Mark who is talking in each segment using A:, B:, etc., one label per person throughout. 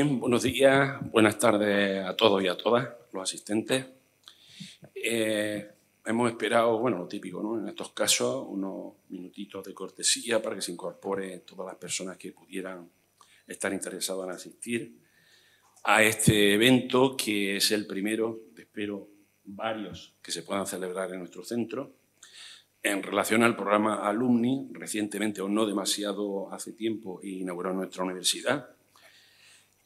A: Buenos días, buenas tardes a todos y a todas los asistentes. Eh, hemos esperado, bueno, lo típico, ¿no? En estos casos, unos minutitos de cortesía para que se incorpore todas las personas que pudieran estar interesadas en asistir a este evento, que es el primero, espero, varios que se puedan celebrar en nuestro centro. En relación al programa Alumni, recientemente o no demasiado hace tiempo, inauguró nuestra universidad.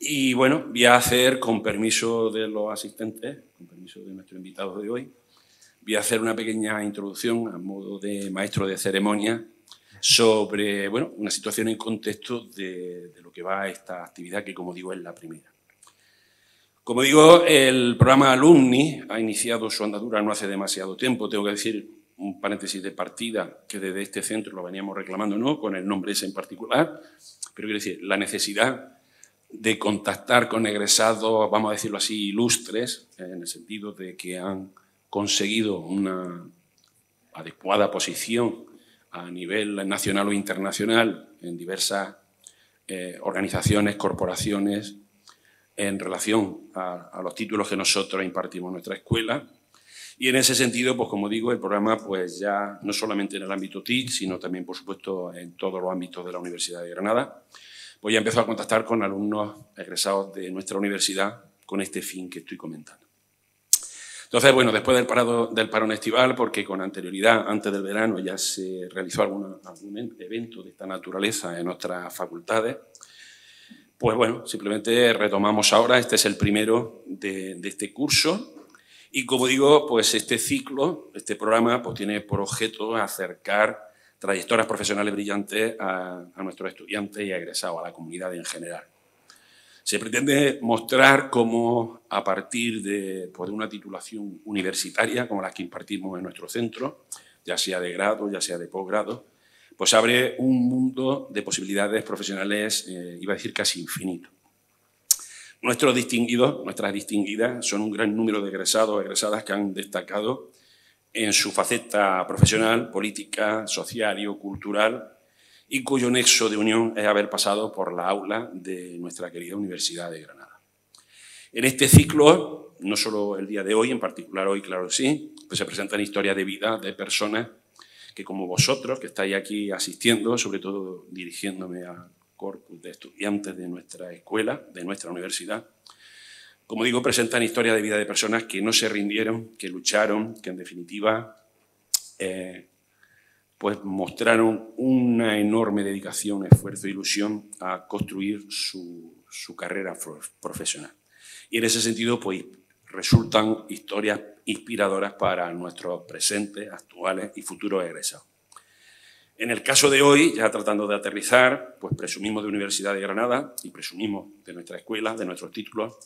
A: Y bueno, voy a hacer, con permiso de los asistentes, con permiso de nuestro invitado de hoy, voy a hacer una pequeña introducción a modo de maestro de ceremonia sobre bueno, una situación en contexto de, lo que va esta actividad, que como digo es la primera. Como digo, el programa Alumni ha iniciado su andadura no hace demasiado tiempo. Tengo que decir un paréntesis de partida que desde este centro lo veníamos reclamando, no con el nombre ese en particular, pero quiero decir, la necesidad de contactar con egresados, vamos a decirlo así, ilustres, en el sentido de que han conseguido una adecuada posición a nivel nacional o internacional en diversas eh, organizaciones, corporaciones, en relación a, los títulos que nosotros impartimos en nuestra escuela. Y en ese sentido, pues como digo, el programa pues ya no solamente en el ámbito TIC, sino también, por supuesto, en todos los ámbitos de la Universidad de Granada, pues ya empezó a contactar con alumnos egresados de nuestra universidad con este fin que estoy comentando. Entonces, bueno, después del, parón estival, porque con anterioridad, antes del verano, ya se realizó algún evento de esta naturaleza en nuestras facultades, pues bueno, simplemente retomamos ahora, este es el primero de, este curso y como digo, pues este ciclo, este programa, pues tiene por objeto acercar trayectorias profesionales brillantes a, nuestros estudiantes y egresados, a la comunidad en general. Se pretende mostrar cómo a partir de, pues, de una titulación universitaria como la que impartimos en nuestro centro, ya sea de grado, ya sea de posgrado, pues abre un mundo de posibilidades profesionales, eh, iba a decir casi infinito. Nuestros distinguidos, nuestras distinguidas, son un gran número de egresados egresadas que han destacado en su faceta profesional, política, social y cultural, y cuyo nexo de unión es haber pasado por la aula de nuestra querida Universidad de Granada. En este ciclo, no solo el día de hoy, en particular hoy, claro sí, pues se presentan historias de vida de personas que como vosotros, que estáis aquí asistiendo, sobre todo dirigiéndome al corpus de estudiantes de nuestra escuela, de nuestra universidad, como digo, presentan historias de vida de personas que no se rindieron, que lucharon, que en definitiva eh, pues mostraron una enorme dedicación, esfuerzo e ilusión a construir su, su carrera profesional. Y en ese sentido, pues resultan historias inspiradoras para nuestros presentes, actuales y futuros egresados. En el caso de hoy, ya tratando de aterrizar, pues presumimos de Universidad de Granada y presumimos de nuestra escuela, de nuestros títulos,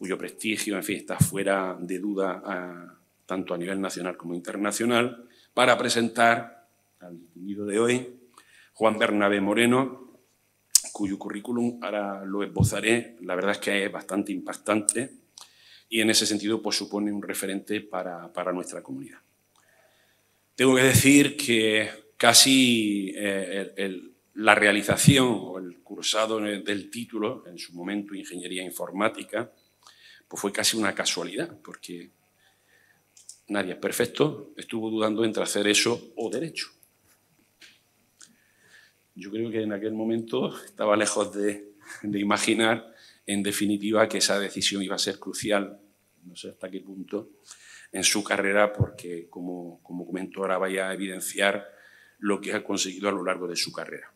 A: cuyo prestigio, en fin, está fuera de duda tanto a nivel nacional como internacional, para presentar al distinguido de hoy, Juan Bernabé Moreno, cuyo currículum ahora lo esbozaré, la verdad es que es bastante impactante, y en ese sentido pues, supone un referente para, nuestra comunidad. Tengo que decir que casi eh, la realización o el cursado del título, en su momento Ingeniería Informática, pues fue casi una casualidad, porque nadie es perfecto, estuvo dudando entre hacer eso o derecho. Yo creo que en aquel momento estaba lejos de, imaginar en definitiva que esa decisión iba a ser crucial, no sé hasta qué punto, en su carrera, porque como, como comento ahora vaya a evidenciar lo que ha conseguido a lo largo de su carrera.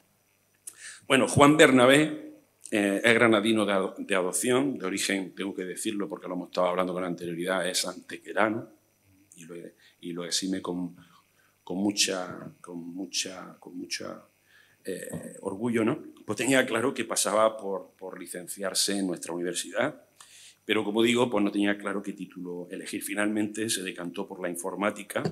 A: Bueno, Juan Bernabé eh, es granadino de, adopción, de origen, tengo que decirlo porque lo hemos estado hablando con anterioridad, es antequerano y lo, y lo exime con, con mucha, con mucha, con mucha eh, orgullo, ¿no? Pues tenía claro que pasaba por, por, licenciarse en nuestra universidad, pero como digo, pues no tenía claro qué título elegir. Finalmente se decantó por la informática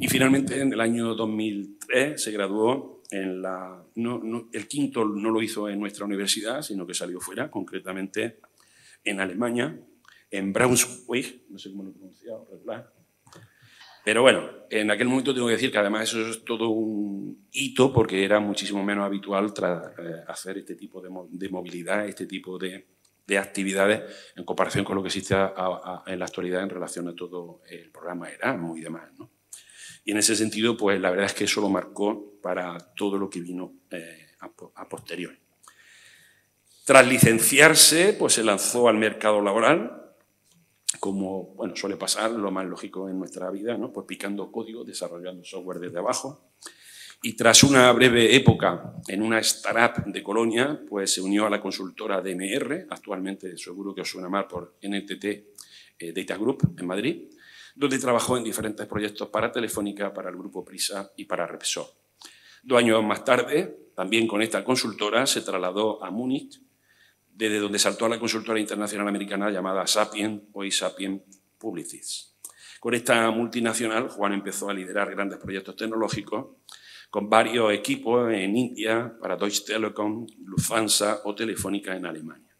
A: y finalmente en el año 2003 se graduó en la... No, el quinto no lo hizo en nuestra universidad, sino que salió fuera, concretamente en Alemania, en Braunschweig, no sé cómo lo he pronunciado, Pero bueno, en aquel momento tengo que decir que además eso es todo un hito porque era muchísimo menos habitual eh, hacer este tipo de, movilidad, este tipo de, actividades en comparación con lo que existe en la actualidad en relación a todo el programa Erasmus y demás. Y en ese sentido, pues la verdad es que eso lo marcó para todo lo que vino eh, a, a posteriori. Tras licenciarse, pues se lanzó al mercado laboral, como bueno, suele pasar, lo más lógico en nuestra vida, ¿no? pues picando código, desarrollando software desde abajo. Y tras una breve época en una startup de Colonia, pues se unió a la consultora DMR, actualmente seguro que os suena mal por NTT eh, Data Group en Madrid, donde trabajó en diferentes proyectos para Telefónica, para el Grupo Prisa y para Repsol. Dos años más tarde, también con esta consultora, se trasladó a Múnich, desde donde saltó a la consultora internacional americana llamada Sapien, hoy Sapien Publicis. Con esta multinacional, Juan empezó a liderar grandes proyectos tecnológicos con varios equipos en India para Deutsche Telekom, Lufthansa o Telefónica en Alemania.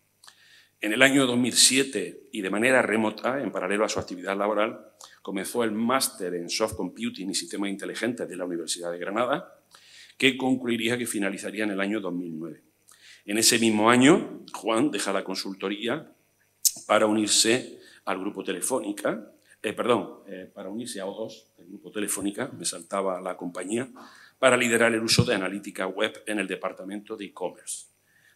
A: En el año 2007 y de manera remota, en paralelo a su actividad laboral, comenzó el máster en Soft Computing y Sistemas Inteligentes de la Universidad de Granada, que concluiría que finalizaría en el año 2009. En ese mismo año, Juan deja la consultoría para unirse al grupo Telefónica, eh, perdón, eh, para unirse a O2, el grupo Telefónica, me saltaba la compañía, para liderar el uso de analítica web en el departamento de e-commerce.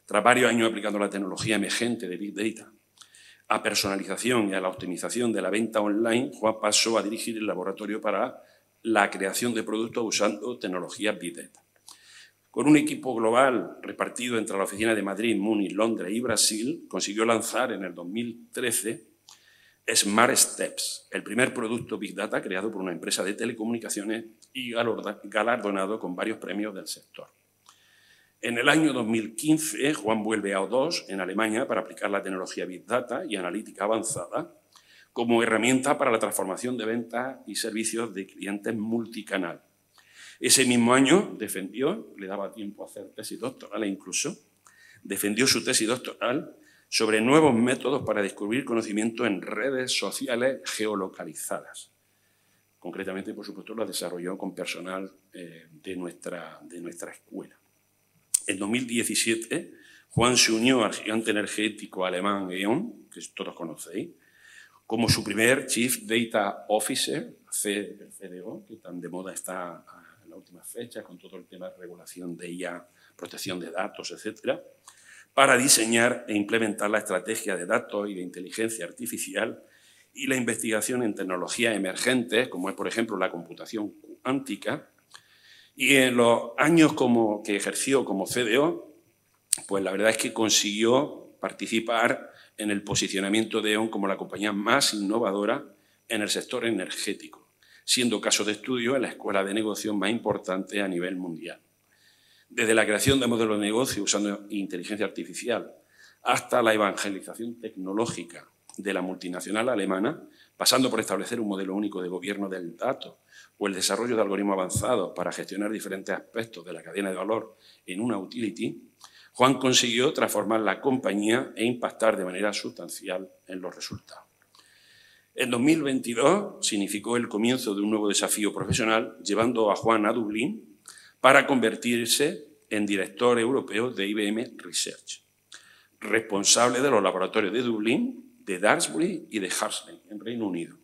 A: Tras varios años aplicando la tecnología emergente de Big Data a personalización y a la optimización de la venta online, Juan pasó a dirigir el laboratorio para la creación de productos usando tecnología Big Data. Con un equipo global repartido entre la oficina de Madrid, Múnich, Londres y Brasil, consiguió lanzar en el 2013 Smart Steps, el primer producto Big Data creado por una empresa de telecomunicaciones y galardonado con varios premios del sector. En el año 2015, Juan vuelve a O2 en Alemania para aplicar la tecnología Big Data y analítica avanzada como herramienta para la transformación de ventas y servicios de clientes multicanal ese mismo año defendió, le daba tiempo a hacer tesis doctoral incluso, defendió su tesis doctoral sobre nuevos métodos para descubrir conocimiento en redes sociales geolocalizadas. Concretamente, por supuesto, lo desarrolló con personal eh, de, nuestra, de nuestra escuela. En 2017, Juan se unió al gigante energético alemán E.ON, que todos conocéis, como su primer Chief Data Officer, CDO, que tan de moda está la última fecha, con todo el tema de regulación de IA, protección de datos, etcétera, para diseñar e implementar la estrategia de datos y de inteligencia artificial y la investigación en tecnologías emergentes, como es, por ejemplo, la computación cuántica. Y en los años como, que ejerció como CDO, pues la verdad es que consiguió participar en el posicionamiento de E.ON como la compañía más innovadora en el sector energético siendo caso de estudio en la escuela de negocio más importante a nivel mundial. Desde la creación de modelos de negocio usando inteligencia artificial hasta la evangelización tecnológica de la multinacional alemana, pasando por establecer un modelo único de gobierno del dato o el desarrollo de algoritmos avanzados para gestionar diferentes aspectos de la cadena de valor en una utility, Juan consiguió transformar la compañía e impactar de manera sustancial en los resultados. En 2022 significó el comienzo de un nuevo desafío profesional, llevando a Juan a Dublín para convertirse en director europeo de IBM Research, responsable de los laboratorios de Dublín, de Daresbury y de Harsley, en Reino Unido.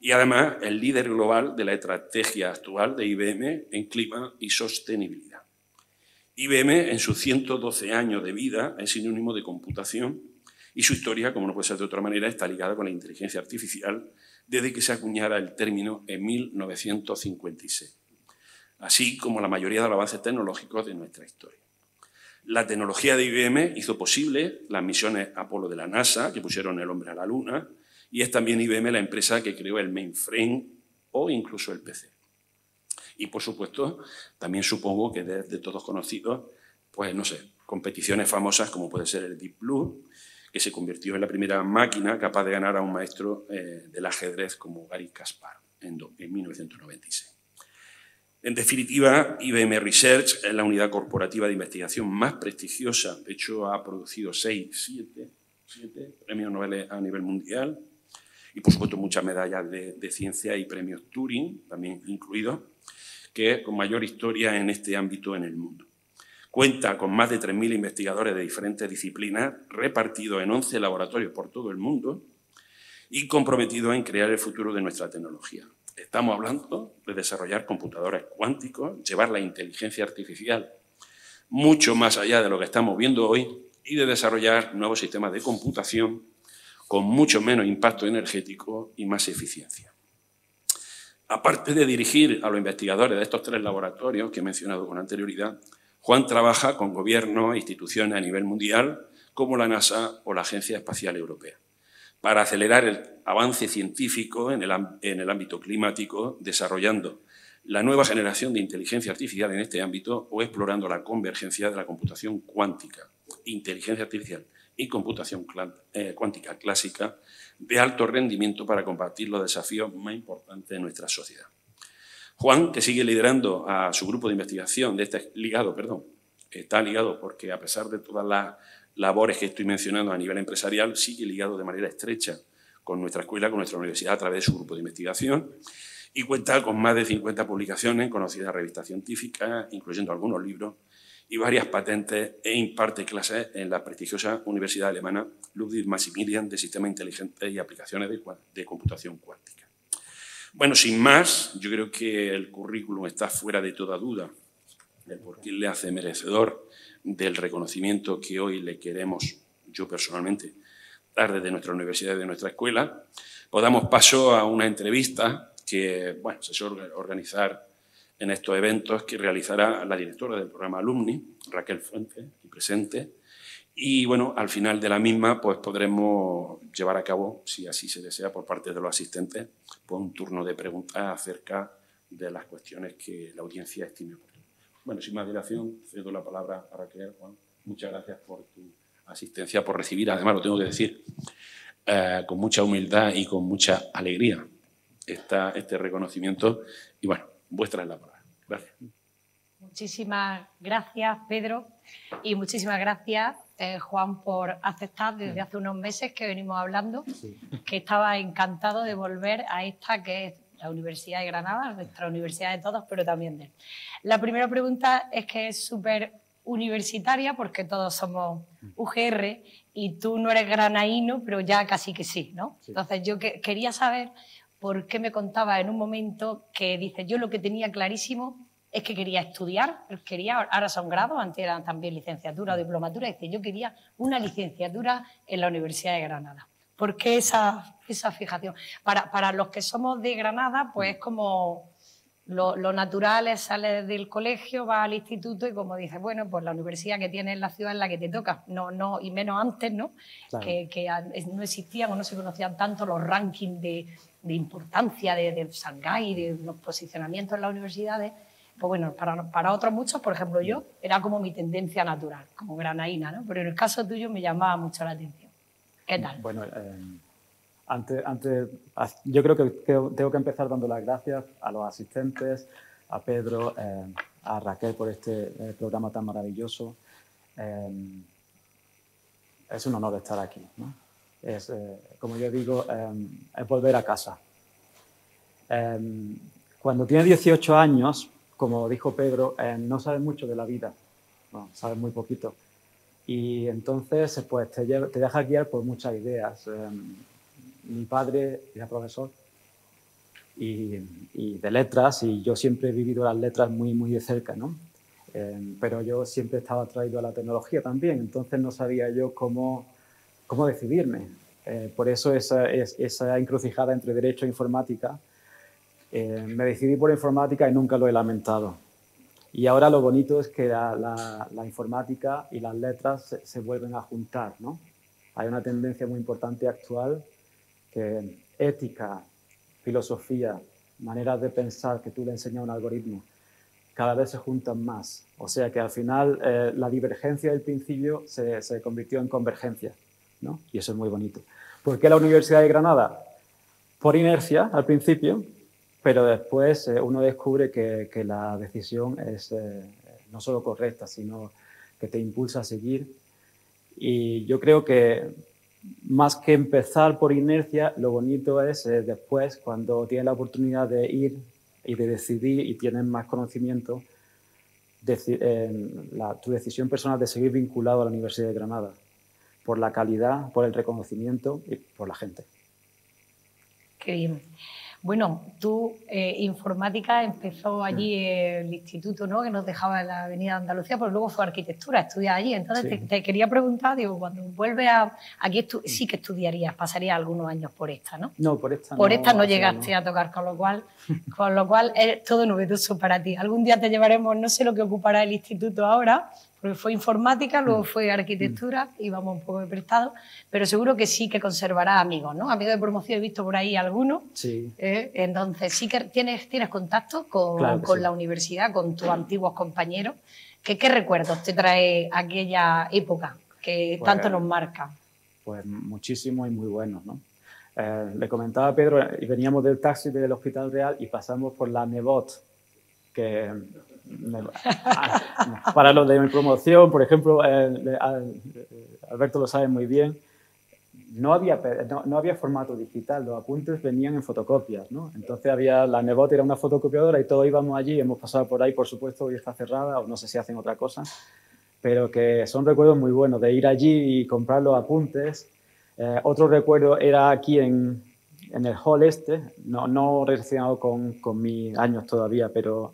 A: Y además el líder global de la estrategia actual de IBM en clima y sostenibilidad. IBM, en sus 112 años de vida, es sinónimo de computación y su historia, como no puede ser de otra manera, está ligada con la inteligencia artificial desde que se acuñara el término en 1956, así como la mayoría de los avances tecnológicos de nuestra historia. La tecnología de IBM hizo posible las misiones Apolo de la NASA, que pusieron el hombre a la Luna, y es también IBM la empresa que creó el mainframe o incluso el PC. Y por supuesto, también supongo que de, todos conocidos, pues no sé, competiciones famosas como puede ser el Deep Blue, que se convirtió en la primera máquina capaz de ganar a un maestro eh, del ajedrez como Gary Kasparov en, 1996. En definitiva, IBM Research es la unidad corporativa de investigación más prestigiosa. De hecho, ha producido seis, siete, siete premios Nobel a nivel mundial. Y por supuesto muchas medallas de, ciencia y premios Turing, también incluidos, que es con mayor historia en este ámbito en el mundo. Cuenta con más de 3.000 investigadores de diferentes disciplinas repartidos en 11 laboratorios por todo el mundo y comprometidos en crear el futuro de nuestra tecnología. Estamos hablando de desarrollar computadores cuánticos, llevar la inteligencia artificial mucho más allá de lo que estamos viendo hoy y de desarrollar nuevos sistemas de computación con mucho menos impacto energético y más eficiencia. Aparte de dirigir a los investigadores de estos tres laboratorios que he mencionado con anterioridad, Juan trabaja con gobiernos e instituciones a nivel mundial como la NASA o la Agencia Espacial Europea para acelerar el avance científico en el, ámbito climático, desarrollando la nueva generación de inteligencia artificial en este ámbito o explorando la convergencia de la computación cuántica, inteligencia artificial y computación eh, cuántica clásica de alto rendimiento para combatir los desafíos más importantes de nuestra sociedad. Juan, que sigue liderando a su grupo de investigación, de este ligado, perdón, está ligado porque a pesar de todas las labores que estoy mencionando a nivel empresarial, sigue ligado de manera estrecha con nuestra escuela, con nuestra universidad, a través de su grupo de investigación y cuenta con más de 50 publicaciones en conocidas revistas científicas, incluyendo algunos libros y varias patentes e imparte clases en la prestigiosa Universidad Alemana Ludwig Maximilian de Sistemas Inteligentes y Aplicaciones de, Computación Cuántica. Bueno, sin más, yo creo que el currículum está fuera de toda duda de por qué le hace merecedor del reconocimiento que hoy le queremos, yo personalmente, dar desde nuestra universidad y de nuestra escuela. Podamos paso a una entrevista que bueno, se suele organizar en estos eventos que realizará la directora del programa Alumni, Raquel Fuente, aquí presente, y bueno, al final de la misma pues podremos llevar a cabo, si así se desea por parte de los asistentes, pues un turno de preguntas acerca de las cuestiones que la audiencia estime oportunas. Bueno, sin más dilación, cedo la palabra a Raquel. Juan, muchas gracias por tu asistencia, por recibir, además lo tengo que decir, eh, con mucha humildad y con mucha alegría este reconocimiento. Y bueno, vuestra es la palabra. Gracias.
B: Muchísimas gracias, Pedro, y muchísimas gracias, eh, Juan, por aceptar desde hace unos meses que venimos hablando, que estaba encantado de volver a esta que es la Universidad de Granada, nuestra universidad de todos, pero también de él. La primera pregunta es que es súper universitaria porque todos somos UGR y tú no eres granaíno, pero ya casi que sí, ¿no? Entonces yo quería saber porque me contaba en un momento que dice, yo lo que tenía clarísimo es que quería estudiar, quería, ahora son grados, antes eran también licenciatura o diplomatura, dice, yo quería una licenciatura en la Universidad de Granada. ¿Por qué esa, esa fijación? Para, para los que somos de Granada, pues es como lo, natural es salir del colegio, va al instituto y como dices, bueno, pues la universidad que tienes en la ciudad es la que te toca, no, no, y menos antes, ¿no? Que, que, no existían o no se conocían tanto los rankings de, de importancia de, de Shanghái, de los posicionamientos en las universidades, pues bueno, para, para, otros muchos, por ejemplo yo, era como mi tendencia natural, como granaína, ¿no? Pero en el caso tuyo me llamaba mucho la atención. ¿Qué tal?
C: Bueno, eh, antes, antes, yo creo que tengo que empezar dando las gracias a los asistentes, a Pedro, eh, a Raquel por este eh, programa tan maravilloso. es un honor estar aquí, ¿no? Es, eh, como yo digo, em, es volver a casa. Em, cuando tienes 18 años, como dijo Pedro, em, no sabes mucho de la vida, no, sabes muy poquito. Y entonces pues, te, te dejas guiar por muchas ideas. mi padre era profesor y, y, de letras y yo siempre he vivido las letras muy, muy de cerca, ¿no? pero yo siempre estaba atraído a la tecnología también, entonces no sabía yo cómo cómo decidirme. Eh, por eso esa, esa, encrucijada entre derecho e informática. Eh, me decidí por informática y nunca lo he lamentado. Y ahora lo bonito es que la, informática y las letras se, vuelven a juntar. ¿no? Hay una tendencia muy importante actual que ética, filosofía, maneras de pensar que tú le enseñas a un algoritmo, cada vez se juntan más. O sea que al final eh, la divergencia del principio se convirtió en convergencia. Y eso es muy bonito. ¿Por qué la Universidad de Granada? Por inercia al principio, pero después eh, uno descubre que, la decisión es eh, no solo correcta, sino que te impulsa a seguir. Y yo creo que más que empezar por inercia, lo bonito es eh, después, cuando tienes la oportunidad de ir y de decidir y tienes más conocimiento, tu decisión personal de seguir vinculado a la Universidad de Granada, por la calidad, por el reconocimiento y por la gente.
B: Qué bien. Bueno, tú, eh, informática, empezó allí el instituto ¿no? que nos dejaba en la Avenida Andalucía, pero luego fue arquitectura, estudiar allí. Entonces te, quería preguntar, digo, cuando vuelves a. Aquí sí que estudiarías, pasarías algunos años por esta, ¿no?
C: No, por esta
B: por esta no llegaste a tocar, con lo cual, con lo cual es todo novedoso para ti. Algún día te llevaremos, no sé lo que ocupará el instituto ahora, porque fue informática, luego mm. fue arquitectura, íbamos un poco de prestado, pero seguro que sí que conservará amigos, ¿no? Amigos de promoción he visto por ahí algunos.
C: Sí.
B: ¿eh? entonces, sí que tienes, tienes contacto con, con la universidad, con tus antiguos compañeros. ¿Qué, ¿Qué, recuerdos te trae aquella época que pues tanto nos marca?
C: Pues muchísimos y muy buenos, ¿no? Eh, le comentaba a Pedro, y veníamos del taxi del Hospital Real y pasamos por la Nebot, que para los de mi promoción, por ejemplo, Alberto lo sabe muy bien, no había, no, había formato digital, los apuntes venían en fotocopias, ¿no? Entonces había, la Nebot era una fotocopiadora y todos íbamos allí, hemos pasado por ahí, por supuesto, hoy está cerrada o no sé si hacen otra cosa, pero que son recuerdos muy buenos de ir allí y comprar los apuntes. Eh, otro recuerdo era aquí en, en el hall este, no, no relacionado con, con mis años todavía, pero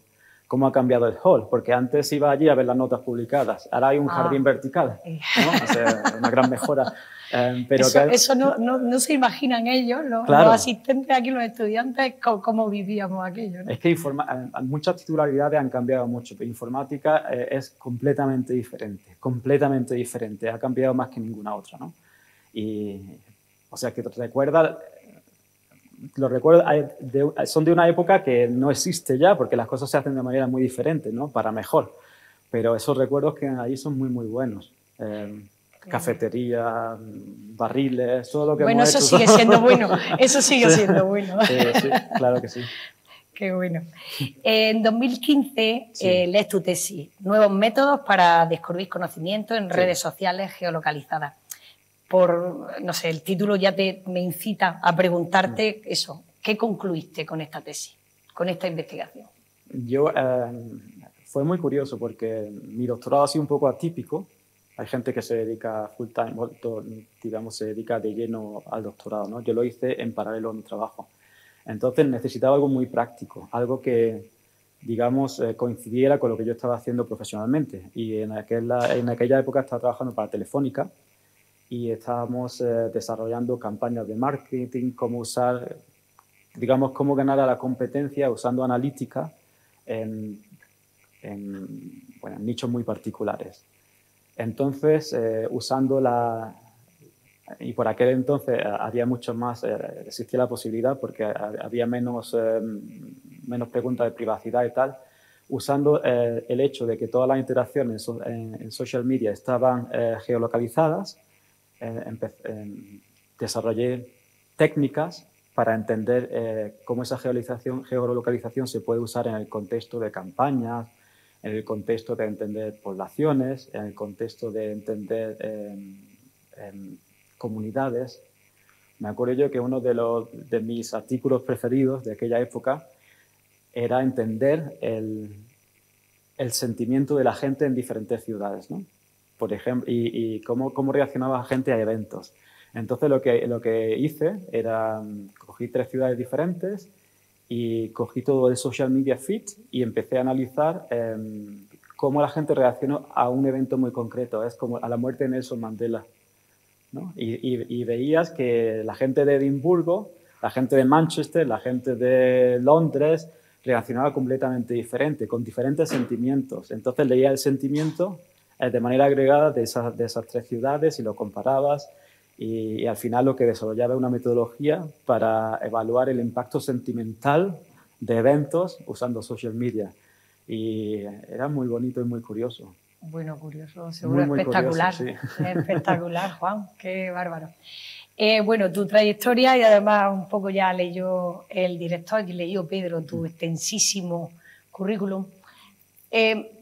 C: cómo ha cambiado el hall, porque antes iba allí a ver las notas publicadas, ahora hay un ah. jardín vertical, ¿no? una gran mejora.
B: Eh, pero eso, no, no, se imaginan ellos, los, asistentes aquí, los estudiantes, cómo, vivíamos aquello.
C: Es que informa eh, muchas titularidades han cambiado mucho, pero informática eh, es completamente diferente, completamente diferente, ha cambiado más que ninguna otra. ¿no? Y, o sea, que te recuerda los recuerdos son de una época que no existe ya, porque las cosas se hacen de manera muy diferente, ¿no? Para mejor. Pero esos recuerdos que ahí son muy, muy buenos. Eh, cafetería, barriles, todo lo que
B: Bueno, eso sigue siendo bueno. Eso sigue siendo bueno.
C: Sí, sí, claro que sí.
B: Qué bueno. En 2015 eh, lees tu tesis, Nuevos métodos para descubrir conocimiento en redes sociales geolocalizadas por, no sé, el título ya te, me incita a preguntarte eso, ¿qué concluiste con esta tesis, con esta investigación?
C: Yo, eh, fue muy curioso porque mi doctorado ha sido un poco atípico. Hay gente que se dedica full time, digamos, se dedica de lleno al doctorado, ¿no? Yo lo hice en paralelo a mi trabajo. Entonces necesitaba algo muy práctico, algo que, digamos, eh, coincidiera con lo que yo estaba haciendo profesionalmente. Y en aquella, en aquella época estaba trabajando para Telefónica, y estábamos eh, desarrollando campañas de marketing, cómo usar, digamos, cómo ganar a la competencia usando analítica en, nichos muy particulares. Entonces, eh, usando la... Y por aquel entonces eh, había mucho más, existía la posibilidad porque había menos, menos preguntas de privacidad y tal, usando el hecho de que todas las interacciones en social media estaban geolocalizadas, desarrollé técnicas para entender eh, cómo esa geolocalización, se puede usar en el contexto de campañas, en el contexto de entender poblaciones, en el contexto de entender em, em, comunidades. Me acuerdo yo que uno de, los, de mis artículos preferidos de aquella época era entender el, el sentimiento de la gente en diferentes ciudades. ¿no? Por ejemplo, y, cómo, cómo, reaccionaba gente a eventos. Entonces lo que, lo que hice era, mm, cogí tres ciudades diferentes y cogí todo el social media feed y empecé a analizar em, cómo la gente reaccionó a un evento muy concreto, es como a la muerte de Nelson Mandela. ¿no? Y, y, veías que la gente de Edimburgo, la gente de Manchester, la gente de Londres reaccionaba completamente diferente, con diferentes sentimientos. Entonces leía el sentimiento eh, de manera agregada de esas, de esas tres ciudades y lo comparabas y, al final lo que desarrollaba una metodología para evaluar el impacto sentimental de eventos usando social media. Y era muy bonito y muy curioso.
B: Bueno, curioso, seguro espectacular. Espectacular, Juan, qué bárbaro. Eh, bueno, tu trayectoria y además un poco ya leyó el director y leyó Pedro tu extensísimo currículum. Eh,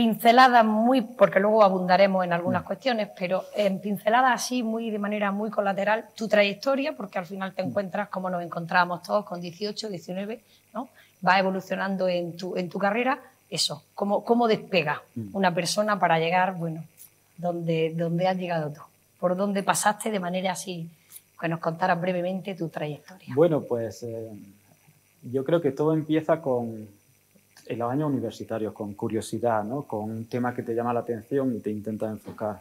B: pinceladas muy, porque luego abundaremos en algunas mm. cuestiones, pero en pinceladas así, muy de manera muy colateral, tu trayectoria, porque al final te mm. encuentras como nos encontrábamos todos con 18, 19, ¿no? Va evolucionando en tu, en tu carrera, eso, cómo, cómo despega mm. una persona para llegar, bueno, donde, donde has llegado tú, por dónde pasaste de manera así, que nos contaras brevemente tu trayectoria.
C: Bueno, pues eh, yo creo que todo empieza con en los años universitarios, con curiosidad, ¿no? con un tema que te llama la atención y te intenta enfocar.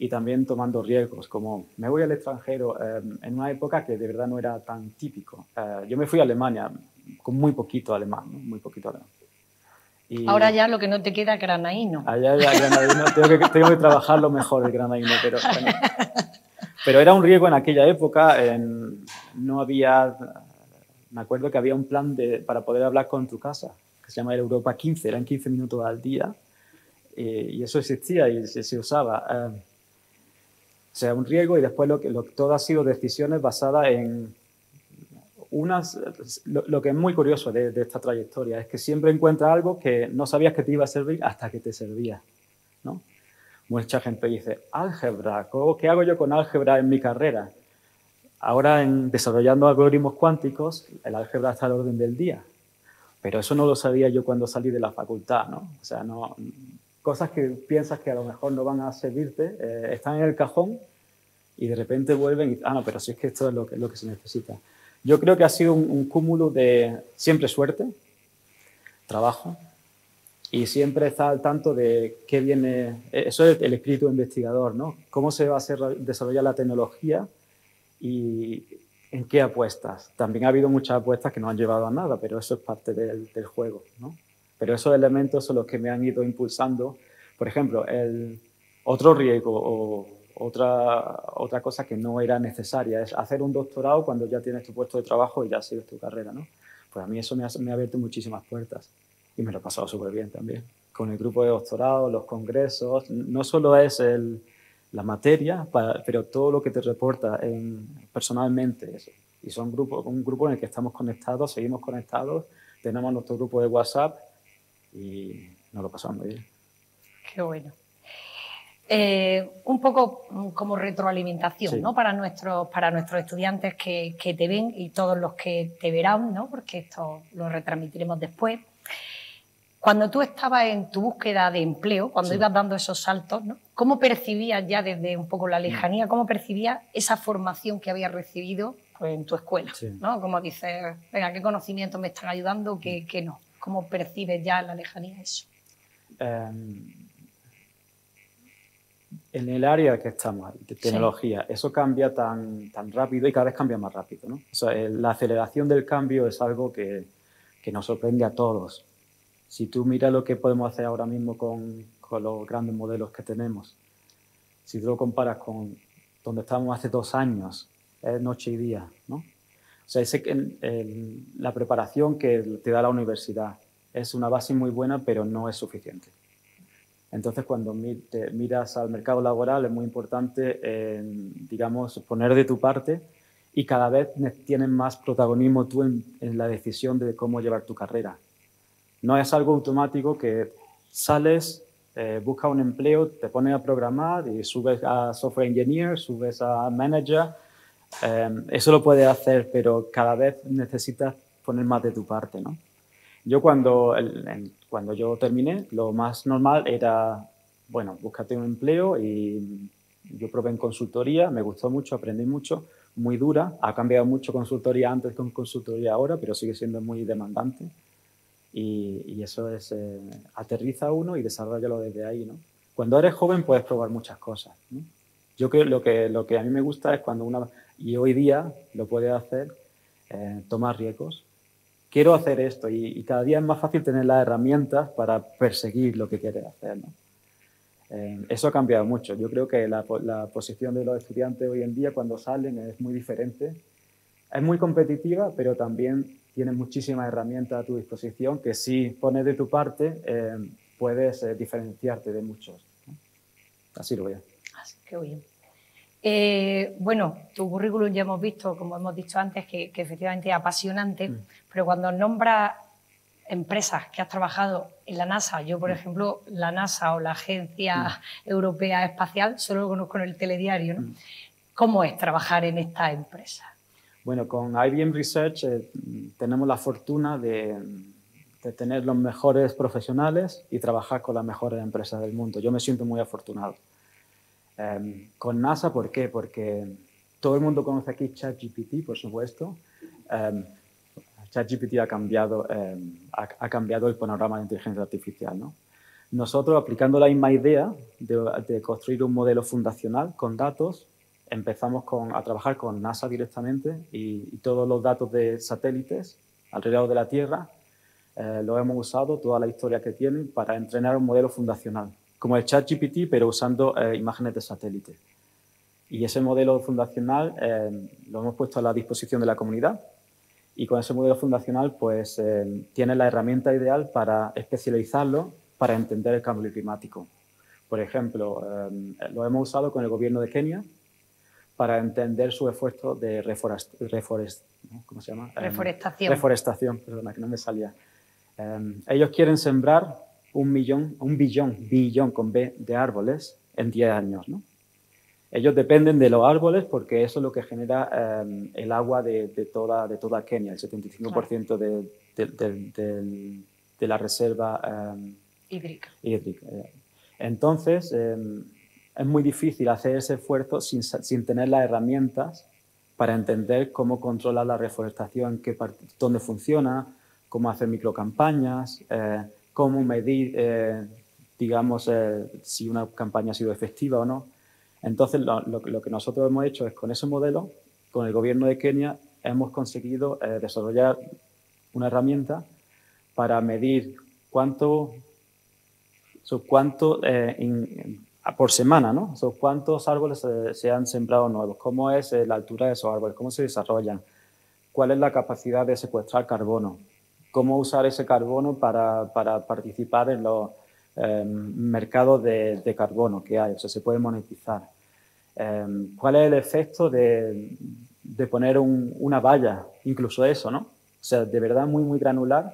C: Y también tomando riesgos, como me voy al extranjero em, en una época que de verdad no era tan típico. Eh, yo me fui a Alemania con muy poquito alemán, muy poquito alemán.
B: Y Ahora ya lo que no te queda es granaíno.
C: Allá ya granaíno, tengo que, tengo que trabajarlo mejor el granaíno, pero Pero era un riesgo en aquella época, en, no había, me acuerdo que había un plan de, para poder hablar con tu casa se llama Europa 15, eran 15 minutos al día, eh, y eso existía y se, usaba. Eh, o sea, un riesgo y después lo que, lo, todo ha sido decisiones basadas en unas... Lo, que es muy curioso de, esta trayectoria es que siempre encuentras algo que no sabías que te iba a servir hasta que te servía, ¿no? Mucha gente dice, álgebra, ¿qué hago yo con álgebra en mi carrera? Ahora, en desarrollando algoritmos cuánticos, el álgebra está al orden del día. Pero eso no lo sabía yo cuando salí de la facultad, ¿no? O sea, no, cosas que piensas que a lo mejor no van a servirte, eh, están en el cajón y de repente vuelven y, ah, no, pero si es que esto es lo que, se necesita. Yo creo que ha sido un, cúmulo de siempre suerte, trabajo, y siempre estar al tanto de qué viene, eso es el espíritu investigador, ¿no? Cómo se va a desarrollar la tecnología y ¿En qué apuestas? También ha habido muchas apuestas que no han llevado a nada, pero eso es parte del, juego. ¿no? Pero esos elementos son los que me han ido impulsando. Por ejemplo, el otro riesgo o otra, otra cosa que no era necesaria es hacer un doctorado cuando ya tienes tu puesto de trabajo y ya sigues tu carrera. ¿no? Pues a mí eso me ha, me ha abierto muchísimas puertas y me lo he pasado súper bien también. Con el grupo de doctorado, los congresos, no solo es el, la materia, pero todo lo que te reporta en, personalmente. Y son grupos, un grupo en el que estamos conectados, seguimos conectados, tenemos nuestro grupo de WhatsApp y nos lo pasamos muy bien.
B: Qué bueno. Eh, un poco como retroalimentación ¿no? para, nuestros, para nuestros estudiantes que, que, te ven y todos los que te verán, ¿no? porque esto lo retransmitiremos después. Cuando tú estabas en tu búsqueda de empleo, cuando ibas dando esos saltos, ¿cómo percibías ya desde un poco la lejanía, cómo percibías esa formación que habías recibido pues, en tu escuela? ¿no? Como dices, venga, ¿qué conocimientos me están ayudando? ¿Qué, qué no? ¿Cómo percibes ya en la lejanía eso? Em,
C: en el área que estamos, de tecnología, eso cambia tan, tan rápido y cada vez cambia más rápido. ¿no? O sea, la aceleración del cambio es algo que, que nos sorprende a todos si tú miras lo que podemos hacer ahora mismo con, los grandes modelos que tenemos, si tú lo comparas con donde estábamos hace dos años, es noche y día, ¿no? O sea, ese, la preparación que te da la universidad es una base muy buena, pero no es suficiente. Entonces, cuando miras al mercado laboral, es muy importante, digamos, poner de tu parte y cada vez tienes más protagonismo tú en la decisión de cómo llevar tu carrera. No es algo automático que sales, eh, buscas un empleo, te pones a programar y subes a software engineer, subes a manager. Em, eso lo puedes hacer, pero cada vez necesitas poner más de tu parte, ¿no? Yo cuando, cuando yo terminé, lo más normal era, bueno, búscate un empleo y yo probé en consultoría, me gustó mucho, aprendí mucho, muy dura, ha cambiado mucho consultoría antes con consultoría ahora, pero sigue siendo muy demandante. Y, eso es, eh, aterriza uno y desarrollalo desde ahí, ¿no? Cuando eres joven puedes probar muchas cosas, ¿no? Yo creo lo que lo que a mí me gusta es cuando una, y hoy día lo puede hacer, eh, tomar riesgos. Quiero hacer esto y, cada día es más fácil tener las herramientas para perseguir lo que quieres hacer, ¿no? Eh, eso ha cambiado mucho. Yo creo que la, la posición de los estudiantes hoy en día cuando salen es muy diferente. Es muy competitiva, pero también tienes muchísimas herramientas a tu disposición que si pones de tu parte eh, puedes eh, diferenciarte de muchos. Así lo veo.
B: Así que bien. Eh, bueno, tu currículum ya hemos visto, como hemos dicho antes, que, efectivamente es apasionante, mm. pero cuando nombras empresas que has trabajado en la NASA. Yo, por
C: Mm.
B: ejemplo, la NASA o la Agencia Europea Espacial solo lo conozco en el telediario. ¿no?
C: Mm.
B: ¿Cómo es trabajar en esta empresa?
C: Bueno, con IBM Research eh, tenemos la fortuna de, de tener los mejores profesionales y trabajar con las mejores empresas del mundo. Yo me siento muy afortunado. Em, con NASA, ¿por qué? Porque todo el mundo conoce aquí ChatGPT, por supuesto. Em, ChatGPT ha cambiado, em, ha, ha cambiado el panorama de inteligencia artificial. ¿no? Nosotros, aplicando la misma idea de, de construir un modelo fundacional con datos, empezamos con, a trabajar con NASA directamente y, y, todos los datos de satélites alrededor de la Tierra eh, lo hemos usado, toda la historia que tienen, para entrenar un modelo fundacional, como el ChatGPT, pero usando eh, imágenes de satélite. Y ese modelo fundacional eh, lo hemos puesto a la disposición de la comunidad y con ese modelo fundacional pues tiene la herramienta ideal para especializarlo para entender el cambio climático. Por ejemplo, lo hemos usado con el gobierno de Kenia, para entender su esfuerzo de reforest, reforest. ¿cómo se llama?
B: Reforestación.
C: Um, reforestación, perdona, que no me salía. Um, ellos quieren sembrar un millón, un billón, billón con B de árboles en 10 años, ¿no? Ellos dependen de los árboles porque eso es lo que genera um, el agua de, de, toda, de toda Kenia, el 75% claro. de, de, de, de, la reserva
B: hídrica.
C: hídrica. Entonces, es muy difícil hacer ese esfuerzo sin, sin, tener las herramientas para entender cómo controlar la reforestación, qué dónde funciona, cómo hacer microcampañas, eh, cómo medir, eh, digamos, eh, si una campaña ha sido efectiva o no. Entonces, lo, lo, lo, que nosotros hemos hecho es con ese modelo, con el gobierno de Kenia, hemos conseguido desarrollar una herramienta para medir cuánto, cuánto in, por semana, ¿no? So, ¿Cuántos árboles se, han sembrado nuevos? ¿Cómo es eh, la altura de esos árboles? ¿Cómo se desarrollan? ¿Cuál es la capacidad de secuestrar carbono? ¿Cómo usar ese carbono para, participar en los eh, mercados de, carbono que hay? O sea, se puede monetizar. Eh, ¿Cuál es el efecto de, poner un, una valla? Incluso eso, ¿no? O sea, de verdad muy, muy granular.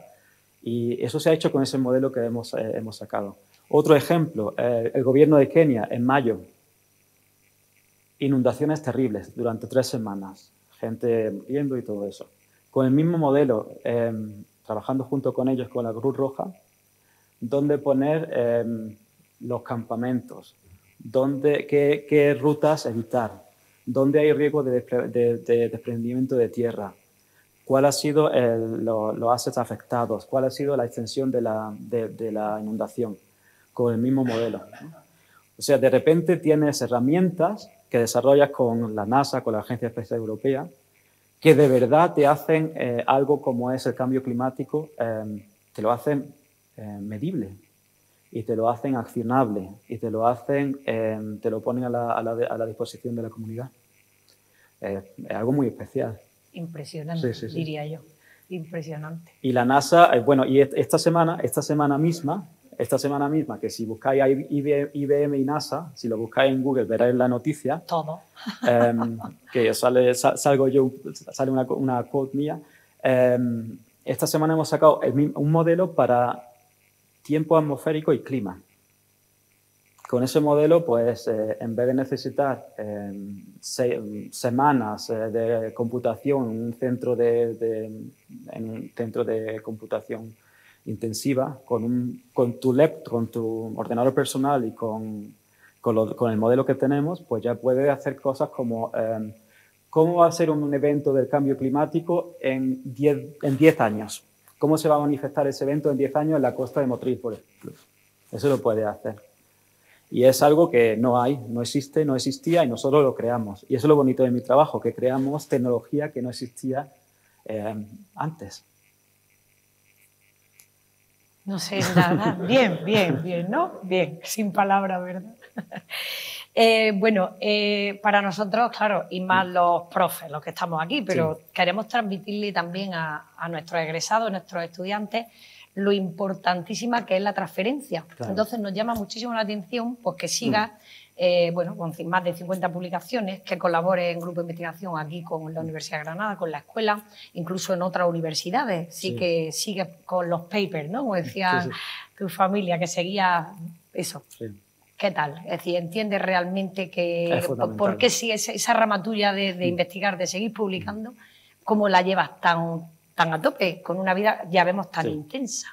C: Y eso se ha hecho con ese modelo que hemos, eh, hemos sacado. Otro ejemplo, eh, el gobierno de Kenia en mayo, inundaciones terribles durante tres semanas, gente muriendo y todo eso. Con el mismo modelo, eh, trabajando junto con ellos, con la Cruz Roja, dónde poner eh, los campamentos, dónde, qué, rutas evitar, dónde hay riesgo de, de, de desprendimiento de tierra, cuál ha sido los assets afectados, cuál ha sido la extensión de la inundación con el mismo modelo. ¿no? O sea, de repente tienes herramientas que desarrollas con la NASA, con la Agencia Espacial Europea, que de verdad te hacen eh, algo como es el cambio climático, eh, te lo hacen eh, medible y te lo hacen accionable y te lo hacen, te lo ponen a la, a, la, a la, disposición de la comunidad. es algo muy especial.
B: Impresionante, sí, sí, sí. diría yo. Impresionante.
C: Y la NASA, bueno, y esta semana, esta semana misma, esta semana misma, que si buscáis IBM y NASA, si lo buscáis en Google, veréis la noticia.
B: Todo.
C: Eh, que sale, salgo yo, sale una, una quote mía. Eh, esta semana hemos sacado el, un modelo para tiempo atmosférico y clima. Con ese modelo, pues, eh, en vez de necesitar se, semanas de computación un centro de, de, en un centro de computación intensiva con, un, con, tu laptop, con tu ordenador personal y con, con, lo, con, el modelo que tenemos, pues ya puedes hacer cosas como eh, cómo va a ser un evento del cambio climático en 10 en diez años. ¿Cómo se va a manifestar ese evento en 10 años en la costa de Motril, por ejemplo? Eso lo puede hacer. Y es algo que no hay, no existe, no existía y nosotros lo creamos. Y eso es lo bonito de mi trabajo, que creamos tecnología que no existía eh, antes.
B: No sé nada. Bien, bien, bien, ¿no? Bien, sin palabras, ¿verdad? Eh, bueno, eh, para nosotros, claro, y más los profes, los que estamos aquí, pero sí. queremos transmitirle también a, a, nuestros egresados, a nuestros estudiantes, lo importantísima que es la transferencia. Claro. Entonces nos llama muchísimo la atención pues, que sigas mm. Eh, bueno, con más de 50 publicaciones, que colabore en grupo de investigación aquí con la Universidad de Granada, con la escuela, incluso en otras universidades. Sí, que sigue con los papers, ¿no? Como decía tu familia, que seguía eso. ¿Qué tal? Es decir, ¿entiendes realmente que por qué si esa rama tuya de, investigar, de seguir publicando, cómo la llevas tan, tan a tope, con una vida, ya vemos, tan intensa?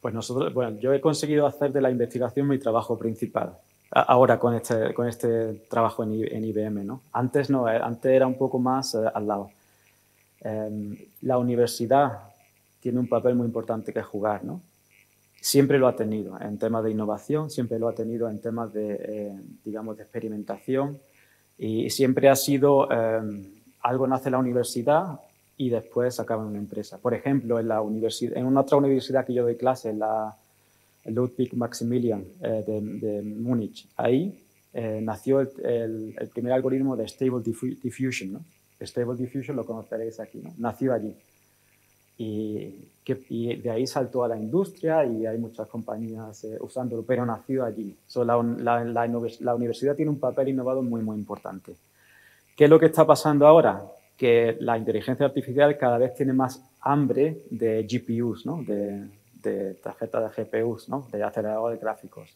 C: Pues nosotros, bueno, yo he conseguido hacer de la investigación mi trabajo principal ahora con este, con este trabajo en, IBM. ¿no? Antes no, eh, antes era un poco más eh, al lado. Em, la universidad tiene un papel muy importante que jugar, ¿no? Siempre lo ha tenido en temas de innovación, siempre lo ha tenido en temas de, eh, digamos, de experimentación y siempre ha sido em, algo nace en la universidad y después acaba en una empresa. Por ejemplo, en, la en una otra universidad que yo doy clase, en la Ludwig Maximilian eh, de, Múnich. Ahí eh, nació el, primer algoritmo de Stable Diffusion. Stable Diffusion lo conoceréis aquí, ¿no? nació allí. Y, de ahí saltó a la industria y hay muchas compañías eh, usándolo, pero nació allí. la, la, universidad tiene un papel innovador muy, muy importante. ¿Qué es lo que está pasando ahora? Que la inteligencia artificial cada vez tiene más hambre de GPUs, ¿no? de, de tarjetas de GPUs, ¿no? de acelerador de gráficos.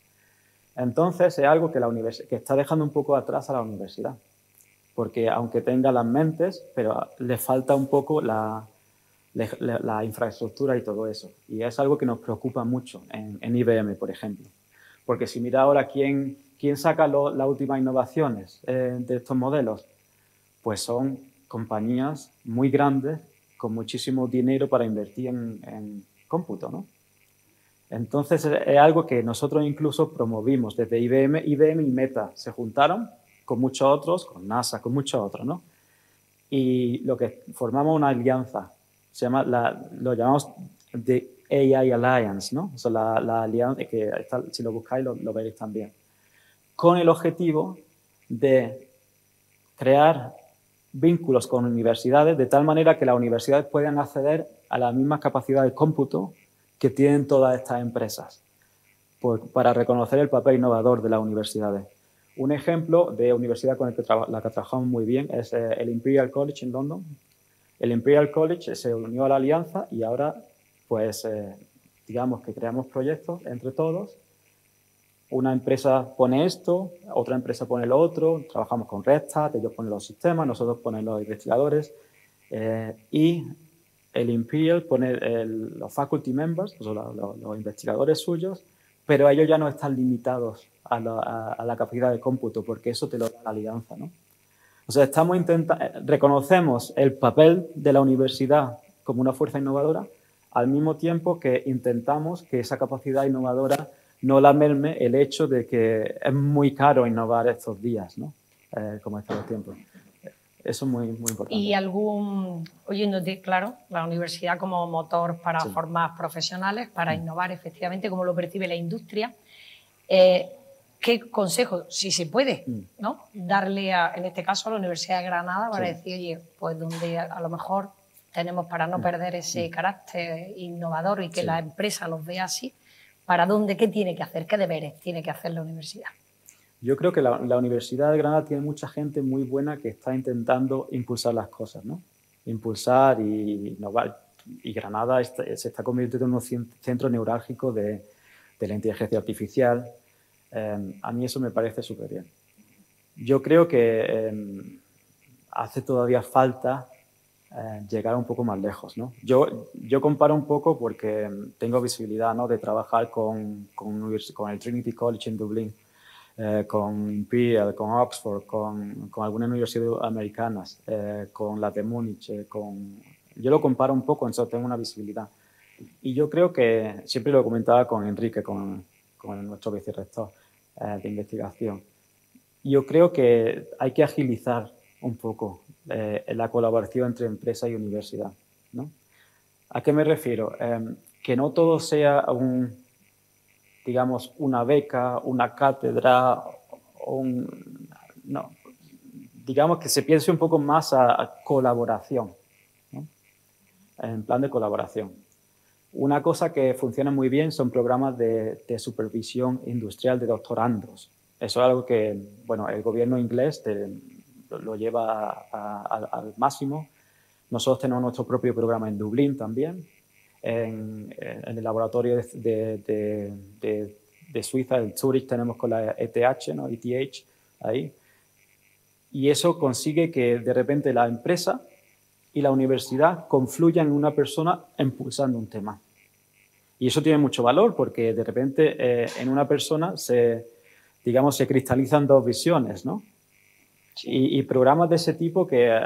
C: Entonces es algo que, la que está dejando un poco atrás a la universidad, porque aunque tenga las mentes, pero le falta un poco la, infraestructura y todo eso. Y es algo que nos preocupa mucho en, IBM, por ejemplo. Porque si mira ahora quién, quién saca las últimas innovaciones eh, de estos modelos, pues son compañías muy grandes con muchísimo dinero para invertir en cómputo, ¿no? Entonces es algo que nosotros incluso promovimos desde IBM, IBM y Meta se juntaron con muchos otros, con NASA, con muchos otros, ¿no? Y lo que formamos una alianza, se llama lo llamamos The AI Alliance, ¿no? O la, la alianza que si lo buscáis lo, lo veréis también, con el objetivo de crear vínculos con universidades de tal manera que las universidades puedan acceder a la misma capacidad de cómputo que tienen todas estas empresas para reconocer el papel innovador de las universidades. Un ejemplo de universidad con la que trabajamos muy bien es eh, el Imperial College en London. El Imperial College se unió a la alianza y ahora, pues, eh, digamos que creamos proyectos entre todos. Una empresa pone esto, otra empresa pone lo otro, trabajamos con Red Hat, ellos ponen los sistemas, nosotros ponemos los investigadores eh, y el Imperial pone los faculty members, los, investigadores suyos, pero ellos ya no están limitados a la, capacidad de cómputo, porque eso te lo da la alianza. ¿no? O sea, estamos reconocemos el papel de la universidad como una fuerza innovadora, al mismo tiempo que intentamos que esa capacidad innovadora no la merme el hecho de que es muy caro innovar estos días, ¿no? Eh, como estos tiempos. Eso es muy, muy importante.
B: Y algún, oyéndote, claro, la universidad como motor para formar profesionales, para mm. innovar efectivamente, como lo percibe la industria. Eh, ¿Qué consejo, si se puede, mm. ¿no? darle, a, en este caso, a la Universidad de Granada para decir, oye, pues donde a, lo mejor tenemos para no mm. perder ese carácter innovador y que la empresa los vea así, ¿para dónde, qué tiene que hacer, qué deberes tiene que hacer la universidad?
C: Yo creo que la, Universidad de Granada tiene mucha gente muy buena que está intentando impulsar las cosas, ¿no? Impulsar y innovar. Y Granada se está convirtiendo en un centro neurálgico de, la inteligencia artificial. Em, a mí eso me parece súper bien. Yo creo que em, hace todavía falta eh, llegar un poco más lejos. ¿no? Yo, yo comparo un poco porque tengo visibilidad ¿no? de trabajar con, con, con el Trinity College en Dublín eh, con Imperial, con Oxford, con, con algunas universidades americanas, eh, con la de Múnich, eh, con... yo lo comparo un poco, entonces tengo una visibilidad. Y yo creo que, siempre lo comentaba con Enrique, con, con nuestro vicerrector de investigación, yo creo que hay que agilizar un poco la colaboración entre empresa y universidad. ¿no? ¿A qué me refiero? que no todo sea un, digamos, una beca, una cátedra, un, no, digamos que se piense un poco más a, colaboración, en plan de colaboración. Una cosa que funciona muy bien son programas de, supervisión industrial de doctorandos. Eso es algo que bueno, el gobierno inglés lo lleva al máximo. Nosotros tenemos nuestro propio programa en Dublín también, en, el laboratorio de, de, Suiza, en Zurich, tenemos con la ETH, ¿no? ETH, ahí. Y eso consigue que de repente la empresa y la universidad confluyan en una persona impulsando un tema. Y eso tiene mucho valor porque de repente eh, en una persona se, digamos, se cristalizan dos visiones, ¿no? Y, programas de ese tipo que eh,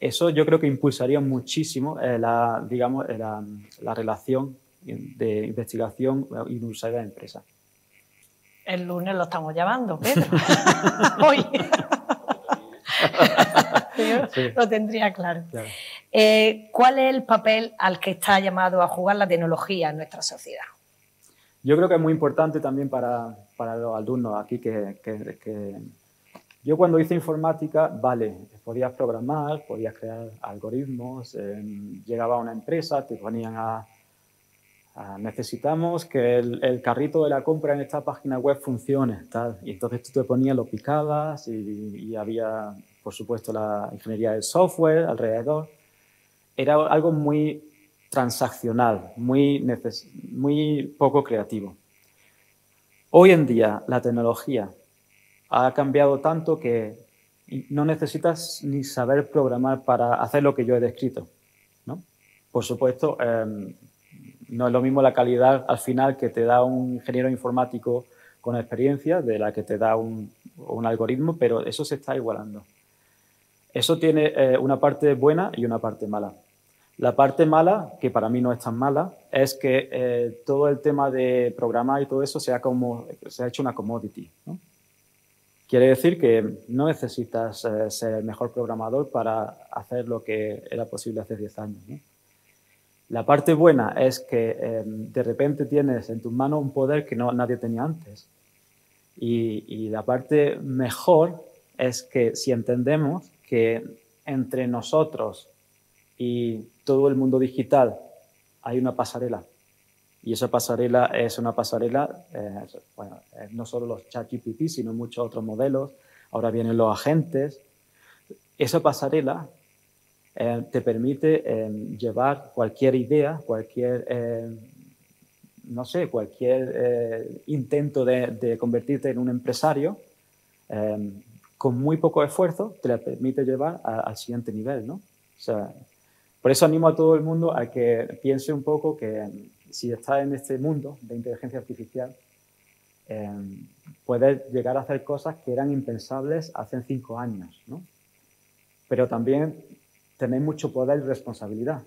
C: eso yo creo que impulsaría muchísimo eh, la, digamos, la, la, relación de investigación y de empresa.
B: El lunes lo estamos llamando, Pedro. Hoy. Lo tendría claro. Eh, ¿Cuál es el papel al que está llamado a jugar la tecnología en nuestra sociedad?
C: Yo creo que es muy importante también para, para los alumnos aquí que, que, yo cuando hice informática, vale, podías programar, podías crear algoritmos, eh, llegaba a una empresa, te ponían a, necesitamos que el, carrito de la compra en esta página web funcione, tal. Y entonces tú te ponías, lo picabas y había por supuesto, la ingeniería del software alrededor. Era algo muy transaccional, muy, muy poco creativo. Hoy en día la tecnología ha cambiado tanto que no necesitas ni saber programar para hacer lo que yo he descrito. ¿no? Por supuesto, em, no es lo mismo la calidad al final que te da un ingeniero informático con experiencia de la que te da un, algoritmo, pero eso se está igualando. Eso tiene eh, una parte buena y una parte mala. La parte mala, que para mí no es tan mala, es que eh, todo el tema de programar y todo eso se ha hecho una commodity. Quiere decir que no necesitas eh, ser el mejor programador para hacer lo que era posible hace 10 años. La parte buena es que de repente tienes en tus manos un poder que no, nadie tenía antes. Y, y la parte mejor es que si entendemos que entre nosotros y todo el mundo digital hay una pasarela. Y esa pasarela es una pasarela, eh, eh, no solo los ChatGPT, sino muchos otros modelos. Ahora vienen los agentes. Esa pasarela eh, te permite llevar cualquier idea, cualquier, no sé, cualquier intento de, de, convertirte en un empresario con muy poco esfuerzo te la permite llevar al siguiente nivel, ¿no? O sea, por eso animo a todo el mundo a que piense un poco que si está en este mundo de inteligencia artificial, eh, puedes llegar a hacer cosas que eran impensables hace cinco años, ¿no? Pero también tenéis mucho poder y responsabilidad,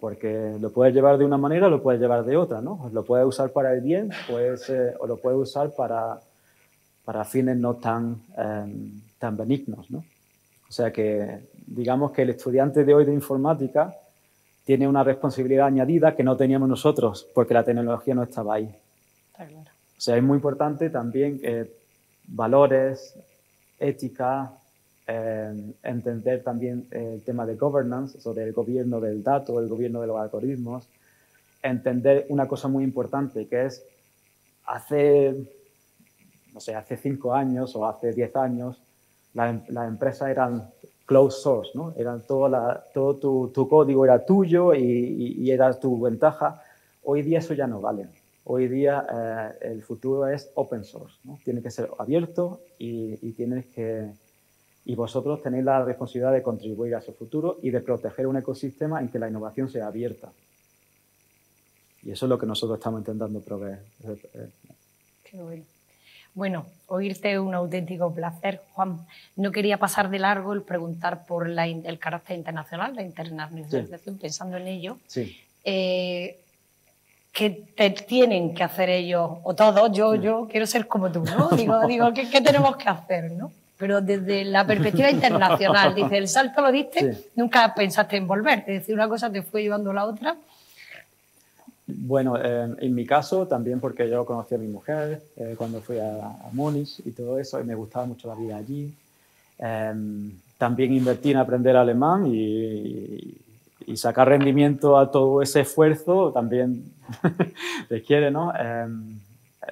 C: porque lo puedes llevar de una manera o lo puedes llevar de otra, ¿no? Lo puedes usar para el bien pues, o lo puedes usar para para fines no tan, em, tan benignos. ¿no? O sea que digamos que el estudiante de hoy de informática tiene una responsabilidad añadida que no teníamos nosotros porque la tecnología no estaba ahí. O sea, es muy importante también eh, valores, ética, em, entender también el tema de governance, sobre el gobierno del dato, el gobierno de los algoritmos, entender una cosa muy importante que es hacer no sé, hace cinco años o hace diez años, las la empresas eran closed source, ¿no? Eran toda todo tu, código era tuyo y, era tu ventaja. Hoy día eso ya no vale. Hoy día eh, el futuro es open source, ¿no? Tiene que ser abierto y, y tienes que... Y vosotros tenéis la responsabilidad de contribuir a ese futuro y de proteger un ecosistema en que la innovación sea abierta. Y eso es lo que nosotros estamos intentando proveer.
B: Qué bueno. Bueno, oírte es un auténtico placer, Juan. No quería pasar de largo el preguntar por el carácter internacional, la internacionalización, pensando en ello.
C: Sí.
B: Eh, ¿Qué te tienen que hacer ellos? O todos, yo, yo quiero ser como tú, ¿no? Digo, digo ¿qué, tenemos que hacer, no? Pero desde la perspectiva internacional, dice, el salto lo diste, nunca pensaste en volver. Es decir, una cosa te fue llevando a la otra
C: bueno, en mi caso también porque yo conocí a mi mujer eh, cuando fui a, a, Múnich y todo eso y me gustaba mucho la vida allí. Em, también invertí en aprender alemán y, sacar rendimiento a todo ese esfuerzo también requiere, ¿no? Em,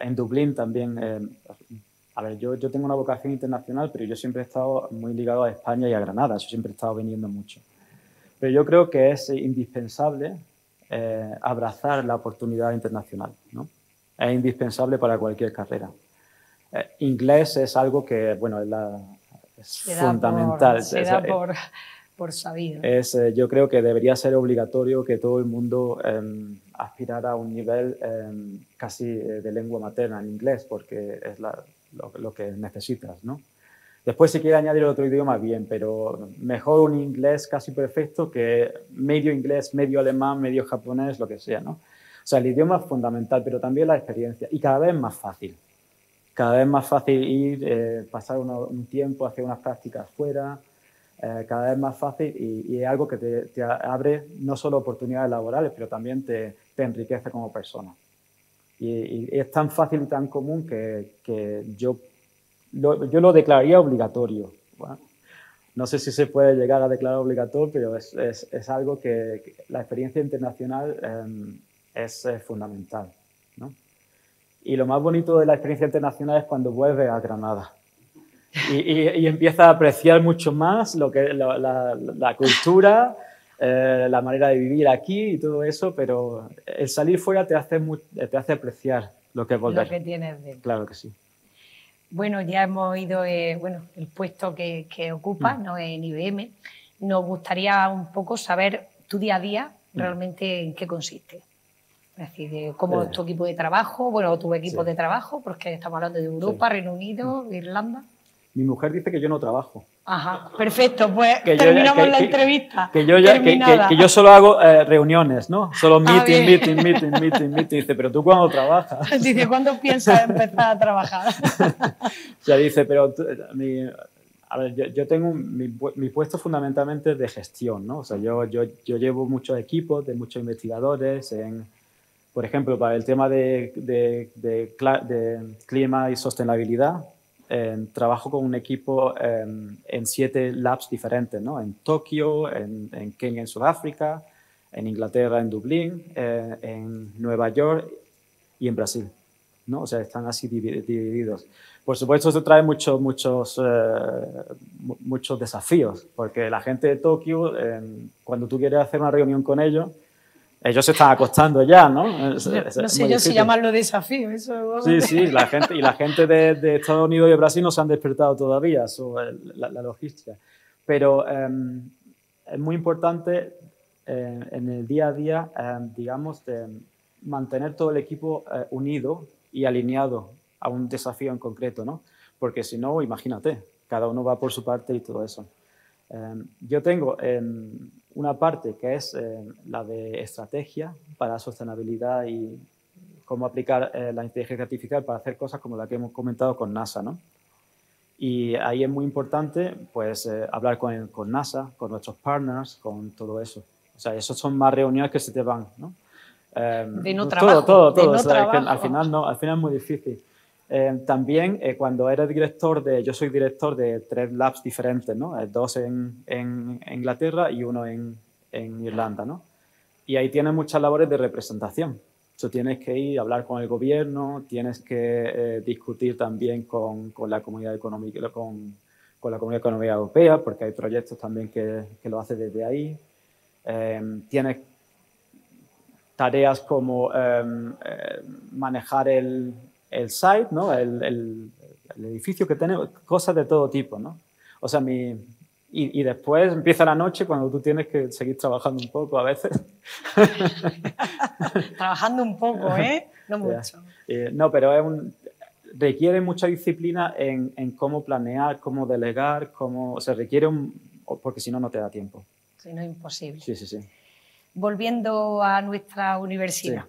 C: en Dublín también, eh, a ver, yo, yo tengo una vocación internacional, pero yo siempre he estado muy ligado a España y a Granada, yo siempre he estado viniendo mucho. Pero yo creo que es indispensable eh, abrazar la oportunidad internacional, ¿no? Es indispensable para cualquier carrera. inglés es algo que, bueno, es, la, es fundamental.
B: se da por por sabido.
C: Es, eh, yo creo que debería ser obligatorio que todo el mundo em, aspirara a un nivel em, casi eh, de lengua materna en inglés, porque es lo, que necesitas, ¿no? Después, si quiere añadir otro idioma, bien, pero mejor un inglés casi perfecto que medio inglés, medio alemán, medio japonés, lo que sea, ¿no? O sea, el idioma es fundamental, pero también la experiencia, y cada vez más fácil. Cada vez más fácil ir, eh, pasar un tiempo, hacer unas prácticas fuera, eh, cada vez más fácil y, es algo que te, abre no solo oportunidades laborales, pero también te, te enriquece como persona. Y, es tan fácil y tan común que, que yo, lo, yo lo declararía obligatorio. no sé si se puede llegar a declarar obligatorio, pero es, es, es algo que, la experiencia internacional em, es, fundamental. ¿no? Y lo más bonito de la experiencia internacional es cuando vuelves a Granada y, empieza a apreciar mucho más lo que, la, cultura, eh, la manera de vivir aquí y todo eso, pero el salir fuera te hace, te hace apreciar lo que es volver.
B: Lo que tienes dentro.
C: Claro que sí.
B: Bueno, ya hemos oído eh, bueno, el puesto que, que ocupas mm. ¿no? en IBM. Nos gustaría un poco saber tu día a día mm. realmente en qué consiste. Es decir, cómo es tu equipo de trabajo, bueno, tu equipo de trabajo, porque estamos hablando de Europa, Reino Unido, mm. Irlanda.
C: Mi mujer dice que yo no trabajo.
B: Ajá, perfecto, pues terminamos la entrevista.
C: Que yo, que, yo solo hago eh, reuniones, ¿no? Solo ah, meeting, meeting, meeting, meeting, meeting. Dice, pero tú cuándo trabajas.
B: Dice, ¿cuándo piensas empezar a trabajar?
C: sea, dice, pero mi, a ver, yo, yo tengo mi, mi, puesto fundamentalmente de gestión, ¿no? O sea, yo, yo, yo llevo muchos equipos de muchos investigadores en, por ejemplo, para el tema de, de, de clima y sostenibilidad, trabajo con un equipo em, en siete labs diferentes, ¿no? en Tokio, en, en, Kenia, en Sudáfrica, en Inglaterra, en Dublín, eh, en Nueva York y en Brasil. ¿no? O sea, están así divididos. Por supuesto, eso trae muchos, muchos, eh, muchos desafíos, porque la gente de Tokio, cuando tú quieres hacer una reunión con ellos, ellos se están acostando ya, ¿no?
B: no sé yo si llamarlo desafío. Eso
C: sí, sí, la gente, y la gente de, Estados Unidos y Brasil no se han despertado todavía sobre la, logística. Pero em, es muy importante eh, en el día a día, em, digamos, de mantener todo el equipo eh, unido y alineado a un desafío en concreto, ¿no? Porque si no, imagínate, cada uno va por su parte y todo eso. Em, yo tengo una parte que es eh, la de estrategia para sostenibilidad y cómo aplicar eh, la inteligencia artificial para hacer cosas como la que hemos comentado con NASA, ¿no? Y ahí es muy importante pues, eh, hablar con, con, NASA, con nuestros partners, con todo eso. O sea, esos son más reuniones que se te van, ¿no?
B: de no
C: trabajo. Todo, todo, todo. al final no, al final es muy difícil. Eh, también eh, cuando eres director de, yo soy director de tres labs diferentes, ¿no? Eh, dos en, en, Inglaterra y uno en, en, Irlanda, ¿no? Y ahí tienes muchas labores de representación. O tienes que ir a hablar con el gobierno, tienes que discutir también con, con, la comunidad económica, con, con, la comunidad económica europea, porque hay proyectos también que, que lo hacen desde ahí. tienes tareas como manejar el, el site, ¿no? el, el, edificio que tenemos, cosas de todo tipo. ¿no? O sea, mi, y, y, después empieza la noche cuando tú tienes que seguir trabajando un poco a veces.
B: trabajando un poco, ¿eh? No mucho.
C: Eh, no, pero es un, requiere mucha disciplina en, en, cómo planear, cómo delegar, cómo, o sea, requiere un, porque si no, no te da tiempo.
B: Si no, es imposible.
C: Sí, sí, sí.
B: Volviendo a nuestra universidad,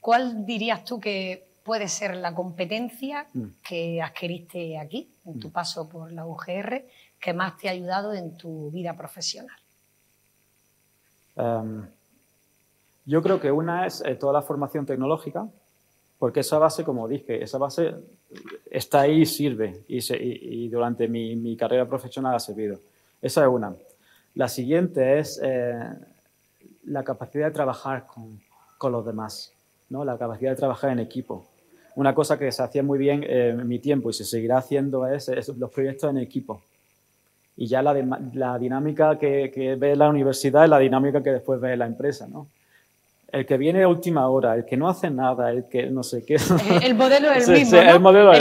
B: ¿cuál dirías tú que puede ser la competencia mm. que adquiriste aquí, en tu mm. paso por la UGR, que más te ha ayudado en tu vida profesional?
C: Em, yo creo que una es eh, toda la formación tecnológica, porque esa base, como dije, esa base está ahí y sirve, y, durante mi, carrera profesional ha servido. Esa es una. La siguiente es eh, la capacidad de trabajar con, con los demás, ¿no? la capacidad de trabajar en equipo. Una cosa que se hacía muy bien en mi tiempo y se seguirá haciendo es, los proyectos en equipo. Y ya la, la dinámica que, que, ve la universidad es la dinámica que después ve la empresa, ¿no? El que viene a última hora, el que no hace nada, el que no sé qué.
B: El modelo es el mismo. el
C: modelo, es,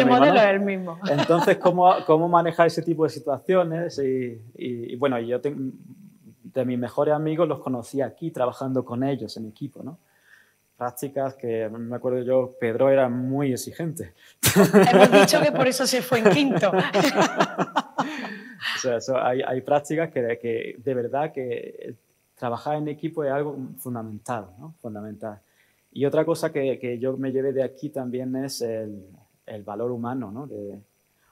B: el mismo,
C: Entonces, ¿cómo, cómo manejar ese tipo de situaciones? Y, y, bueno, yo de mis mejores amigos los conocí aquí, trabajando con ellos en equipo, ¿no? Prácticas que me acuerdo yo, Pedro era muy exigente.
B: Hemos dicho que por eso se fue en quinto.
C: o sea, hay, hay, prácticas que, que, de verdad que trabajar en equipo es algo fundamental, ¿no? Fundamental. Y otra cosa que, que, yo me llevé de aquí también es el, el valor humano, ¿no? De,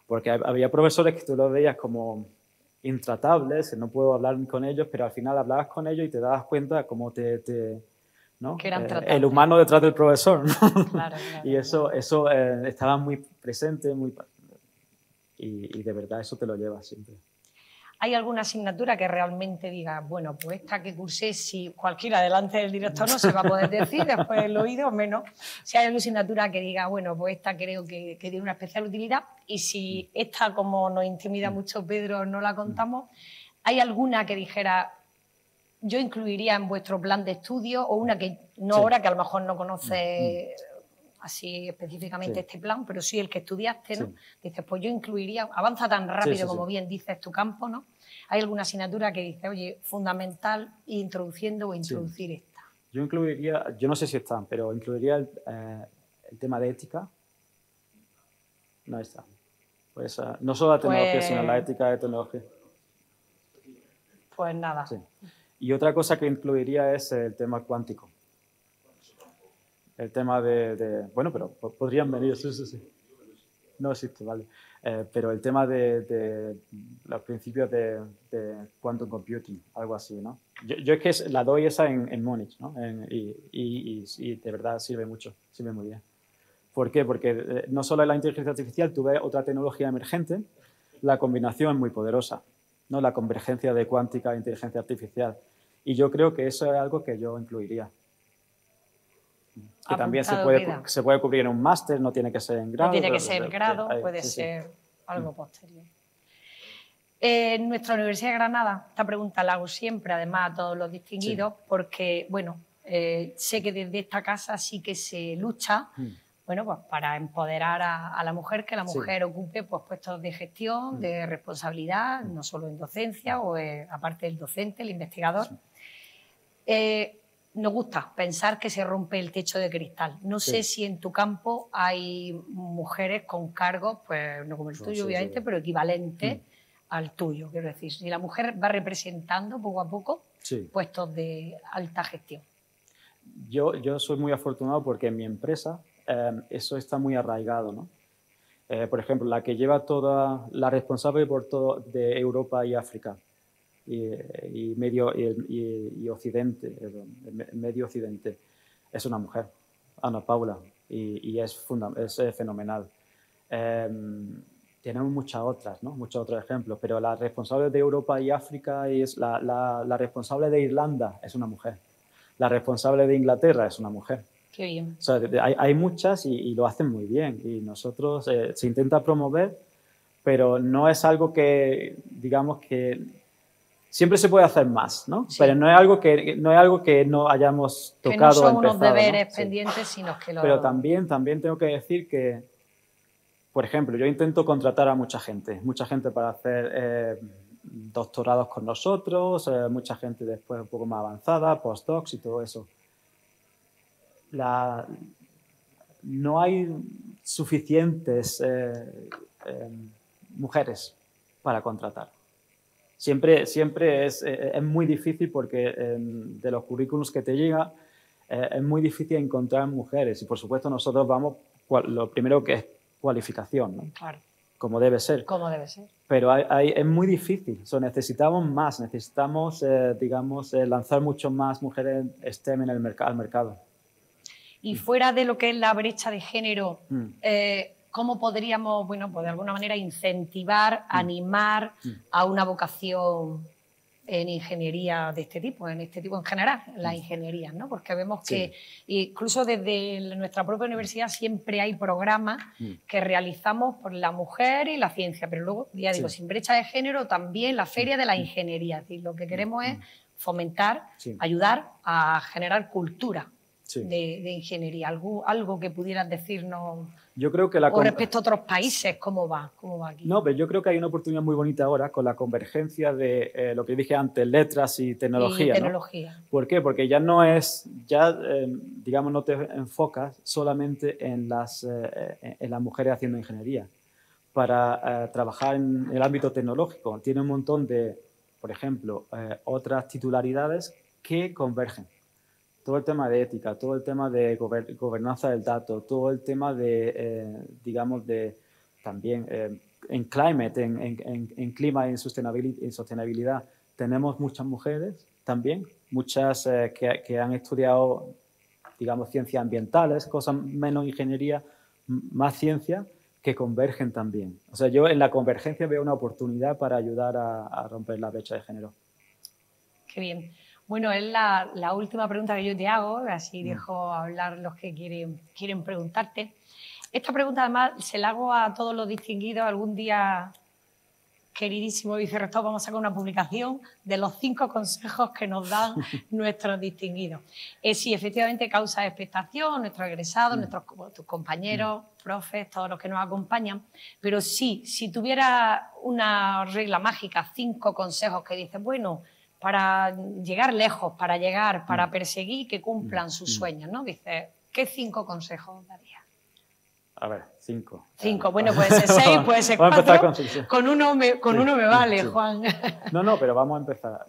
C: porque había profesores que tú los veías como intratables, no puedo hablar con ellos, pero al final hablabas con ellos y te dabas cuenta cómo te, te
B: eh,
C: el humano detrás del profesor. y eso, eso eh, estaba muy presente muy, y, de verdad eso te lo lleva siempre.
B: ¿Hay alguna asignatura que realmente diga, bueno, pues esta que cursé, si cualquiera delante del director no se va a poder decir, después el oído menos? Si hay alguna asignatura que diga, bueno, pues esta creo que, que tiene una especial utilidad y si esta, como nos intimida mucho Pedro, no la contamos, ¿hay alguna que dijera, yo incluiría en vuestro plan de estudio o una que no ahora, que a lo mejor no conoce mm. así específicamente este plan, pero sí el que estudiaste, ¿no? Dices, pues yo incluiría, avanza tan rápido como bien dices tu campo, ¿no? ¿Hay alguna asignatura que dice, oye, fundamental introduciendo o introducir esta?
C: Yo incluiría, yo no sé si están, pero incluiría el, eh, tema de ética. No está. Pues, uh, no solo la tecnología, sino la pues ética de tecnología.
B: Pues nada.
C: Y otra cosa que incluiría es el tema cuántico. El tema de, bueno, pero podrían venir, sí, sí, sí. No existe, vale. Eh, pero el tema de, los principios de, quantum computing, algo así, ¿no? Yo, es que la doy esa en, en Múnich, ¿no? y, de verdad sirve mucho, sirve muy bien. ¿Por qué? Porque eh, no solo en la inteligencia artificial, tuve otra tecnología emergente, la combinación es muy poderosa, ¿no? La convergencia de cuántica e inteligencia artificial. Y yo creo que eso es algo que yo incluiría. Que también se puede, se puede cubrir en un máster, no tiene que ser en grado.
B: No tiene que ser en grado, puede ser algo posterior. En nuestra Universidad de Granada, esta pregunta la hago siempre, además a todos los distinguidos, porque, bueno, eh, sé que desde esta casa sí que se lucha mm. bueno, pues para empoderar a, la mujer, que la mujer ocupe pues, puestos de gestión, mm. de responsabilidad, no solo en docencia o eh, aparte del docente, el investigador. Eh, nos gusta pensar que se rompe el techo de cristal. No sé si en tu campo hay mujeres con cargos, pues no como el tuyo, obviamente, pero equivalentes mm. al tuyo. Quiero decir, si la mujer va representando poco a poco puestos de alta gestión.
C: Yo, yo soy muy afortunado porque en mi empresa eh, eso está muy arraigado. ¿no? Eh, por ejemplo, la que lleva toda, la responsable por todo de Europa y África y, medio y, occidente, medio occidente, es una mujer, Ana Paula, y, es, es eh, fenomenal. Em, tenemos muchas otras, ¿no? muchos otros ejemplos, pero la responsable de Europa y África es la, la, responsable de Irlanda es una mujer, la responsable de Inglaterra es una mujer.
B: Qué bien.
C: hay, hay, muchas y, lo hacen muy bien y nosotros eh, se intenta promover, pero no es algo que, digamos, que siempre se puede hacer más, ¿no? Pero no es algo que no es algo que no hayamos tocado. Que no
B: son unos deberes pendientes, sino que lo.
C: Pero también, también tengo que decir que, por ejemplo, yo intento contratar a mucha gente, mucha gente para hacer eh, doctorados con nosotros, eh, mucha gente después un poco más avanzada, postdocs y todo eso. La, no hay suficientes eh, mujeres para contratar siempre, siempre es, eh, es muy difícil porque em, de los currículums que te llega eh, es muy difícil encontrar mujeres y por supuesto nosotros vamos, lo primero que es cualificación, ¿no?
B: Claro.
C: Como debe ser.
B: Como debe ser.
C: Pero hay, es muy difícil, necesitamos más, necesitamos, eh, digamos, lanzar mucho más mujeres STEM en el al mercado.
B: Y fuera de lo que es la brecha de género, mm cómo podríamos, bueno, pues de alguna manera incentivar, mm. animar mm. a una vocación en ingeniería de este tipo, en este tipo en general, las ingenierías, ¿no? Porque vemos que incluso desde nuestra propia universidad siempre hay programas mm. que realizamos por la mujer y la ciencia, pero luego, ya digo, sin brecha de género, también la feria de la mm. ingeniería. Es decir, lo que queremos es fomentar, ayudar a generar cultura de, ingeniería. ¿Algo, algo que pudieras decirnos
C: yo creo que la
B: o respecto a otros países, ¿cómo va? ¿cómo va aquí?
C: No, pero yo creo que hay una oportunidad muy bonita ahora con la convergencia de eh, lo que dije antes, letras y tecnología.
B: tecnología.
C: ¿Por qué? Porque ya no es, ya em, digamos, no te enfocas solamente en las, eh, en las mujeres haciendo ingeniería. Para eh, trabajar en el ámbito tecnológico tiene un montón de, por ejemplo, otras titularidades que convergen todo el tema de ética, todo el tema de gobernanza del dato, todo el tema de, eh, digamos, de también eh, en climate, en, clima y en sostenibilidad, tenemos muchas mujeres también, muchas eh, que, han estudiado, digamos, ciencias ambientales, cosas menos ingeniería, más ciencia, que convergen también. O sea, yo en la convergencia veo una oportunidad para ayudar a, a romper la brecha de género.
B: Qué bien. Bueno, es la, última pregunta que yo te hago, así mm. dejo hablar los que quieren, quieren preguntarte. Esta pregunta además se la hago a todos los distinguidos. Algún día, queridísimo vicerrector, vamos a sacar una publicación de los cinco consejos que nos dan nuestros distinguidos. Es si efectivamente causa expectación, nuestros egresados, mm. nuestros compañeros, mm. profes, todos los que nos acompañan. Pero sí, si tuviera una regla mágica, cinco consejos que dicen, bueno, para llegar lejos, para llegar, para mm. perseguir que cumplan mm. sus mm. sueños, ¿no? Dice, ¿qué cinco consejos daría?
C: A ver, cinco.
B: Cinco, bueno, puede ser seis, puede ser cuatro. Con, uno me, con uno me vale, Juan.
C: No, no, pero vamos a empezar.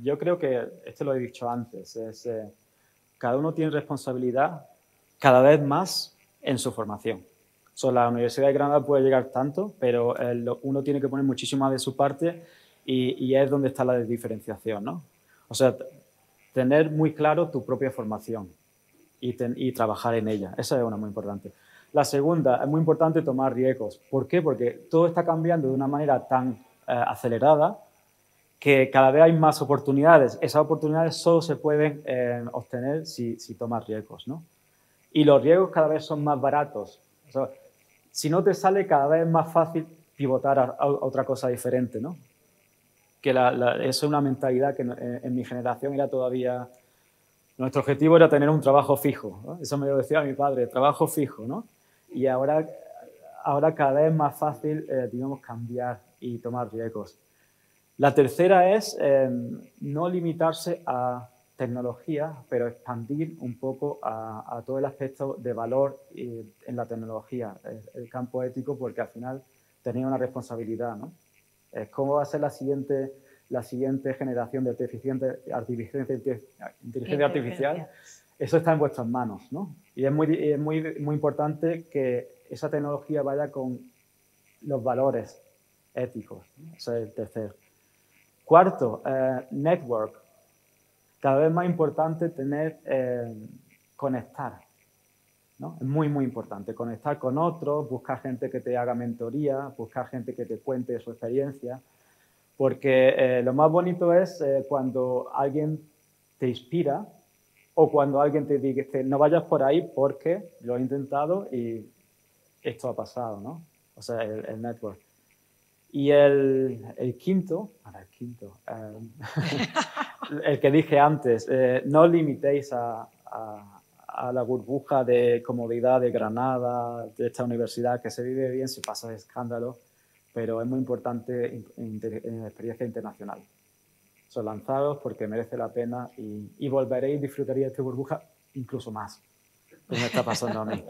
C: Yo creo que, esto lo he dicho antes, es, eh, cada uno tiene responsabilidad cada vez más en su formación. So, la Universidad de Granada puede llegar tanto, pero uno tiene que poner muchísimo de su parte y, es donde está la diferenciación, ¿no? O sea, tener muy claro tu propia formación y, trabajar en ella. Esa es una muy importante. La segunda, es muy importante tomar riesgos. ¿Por qué? Porque todo está cambiando de una manera tan eh, acelerada que cada vez hay más oportunidades. Esas oportunidades solo se pueden eh, obtener si, si, tomas riesgos, ¿no? Y los riesgos cada vez son más baratos. si no te sale, cada vez es más fácil pivotar a, a otra cosa diferente, ¿no? Que eso es una mentalidad que en, mi generación era todavía... Nuestro objetivo era tener un trabajo fijo, eso me lo decía mi padre, trabajo fijo, ¿no? Y ahora, ahora cada vez es más fácil, eh, digamos, cambiar y tomar riesgos. La tercera es em, no limitarse a tecnología, pero expandir un poco a, todo el aspecto de valor en la tecnología, el, el, campo ético, porque al final tenía una responsabilidad, ¿no? ¿Cómo va a ser la siguiente, la siguiente generación de inteligencia, artificial? Eso está en vuestras manos, ¿no? Y es muy, es muy, muy importante que esa tecnología vaya con los valores éticos. Ese es el tercer. Cuarto, eh, network. Cada vez más importante tener, eh, conectar. Es muy, muy importante conectar con otros, buscar gente que te haga mentoría, buscar gente que te cuente su experiencia, porque eh, lo más bonito es eh, cuando alguien te inspira o cuando alguien te dice, no vayas por ahí porque lo he intentado y esto ha pasado, ¿no? O sea, el, network. Y el, el quinto, el quinto, eh, el que dije antes, no limitéis a a la burbuja de comodidad de Granada, de esta universidad que se vive bien, se pasa de escándalo, pero es muy importante en, experiencia internacional. Son lanzados porque merece la pena y, y volveré y disfrutaría de esta burbuja incluso más, como está pasando a mí.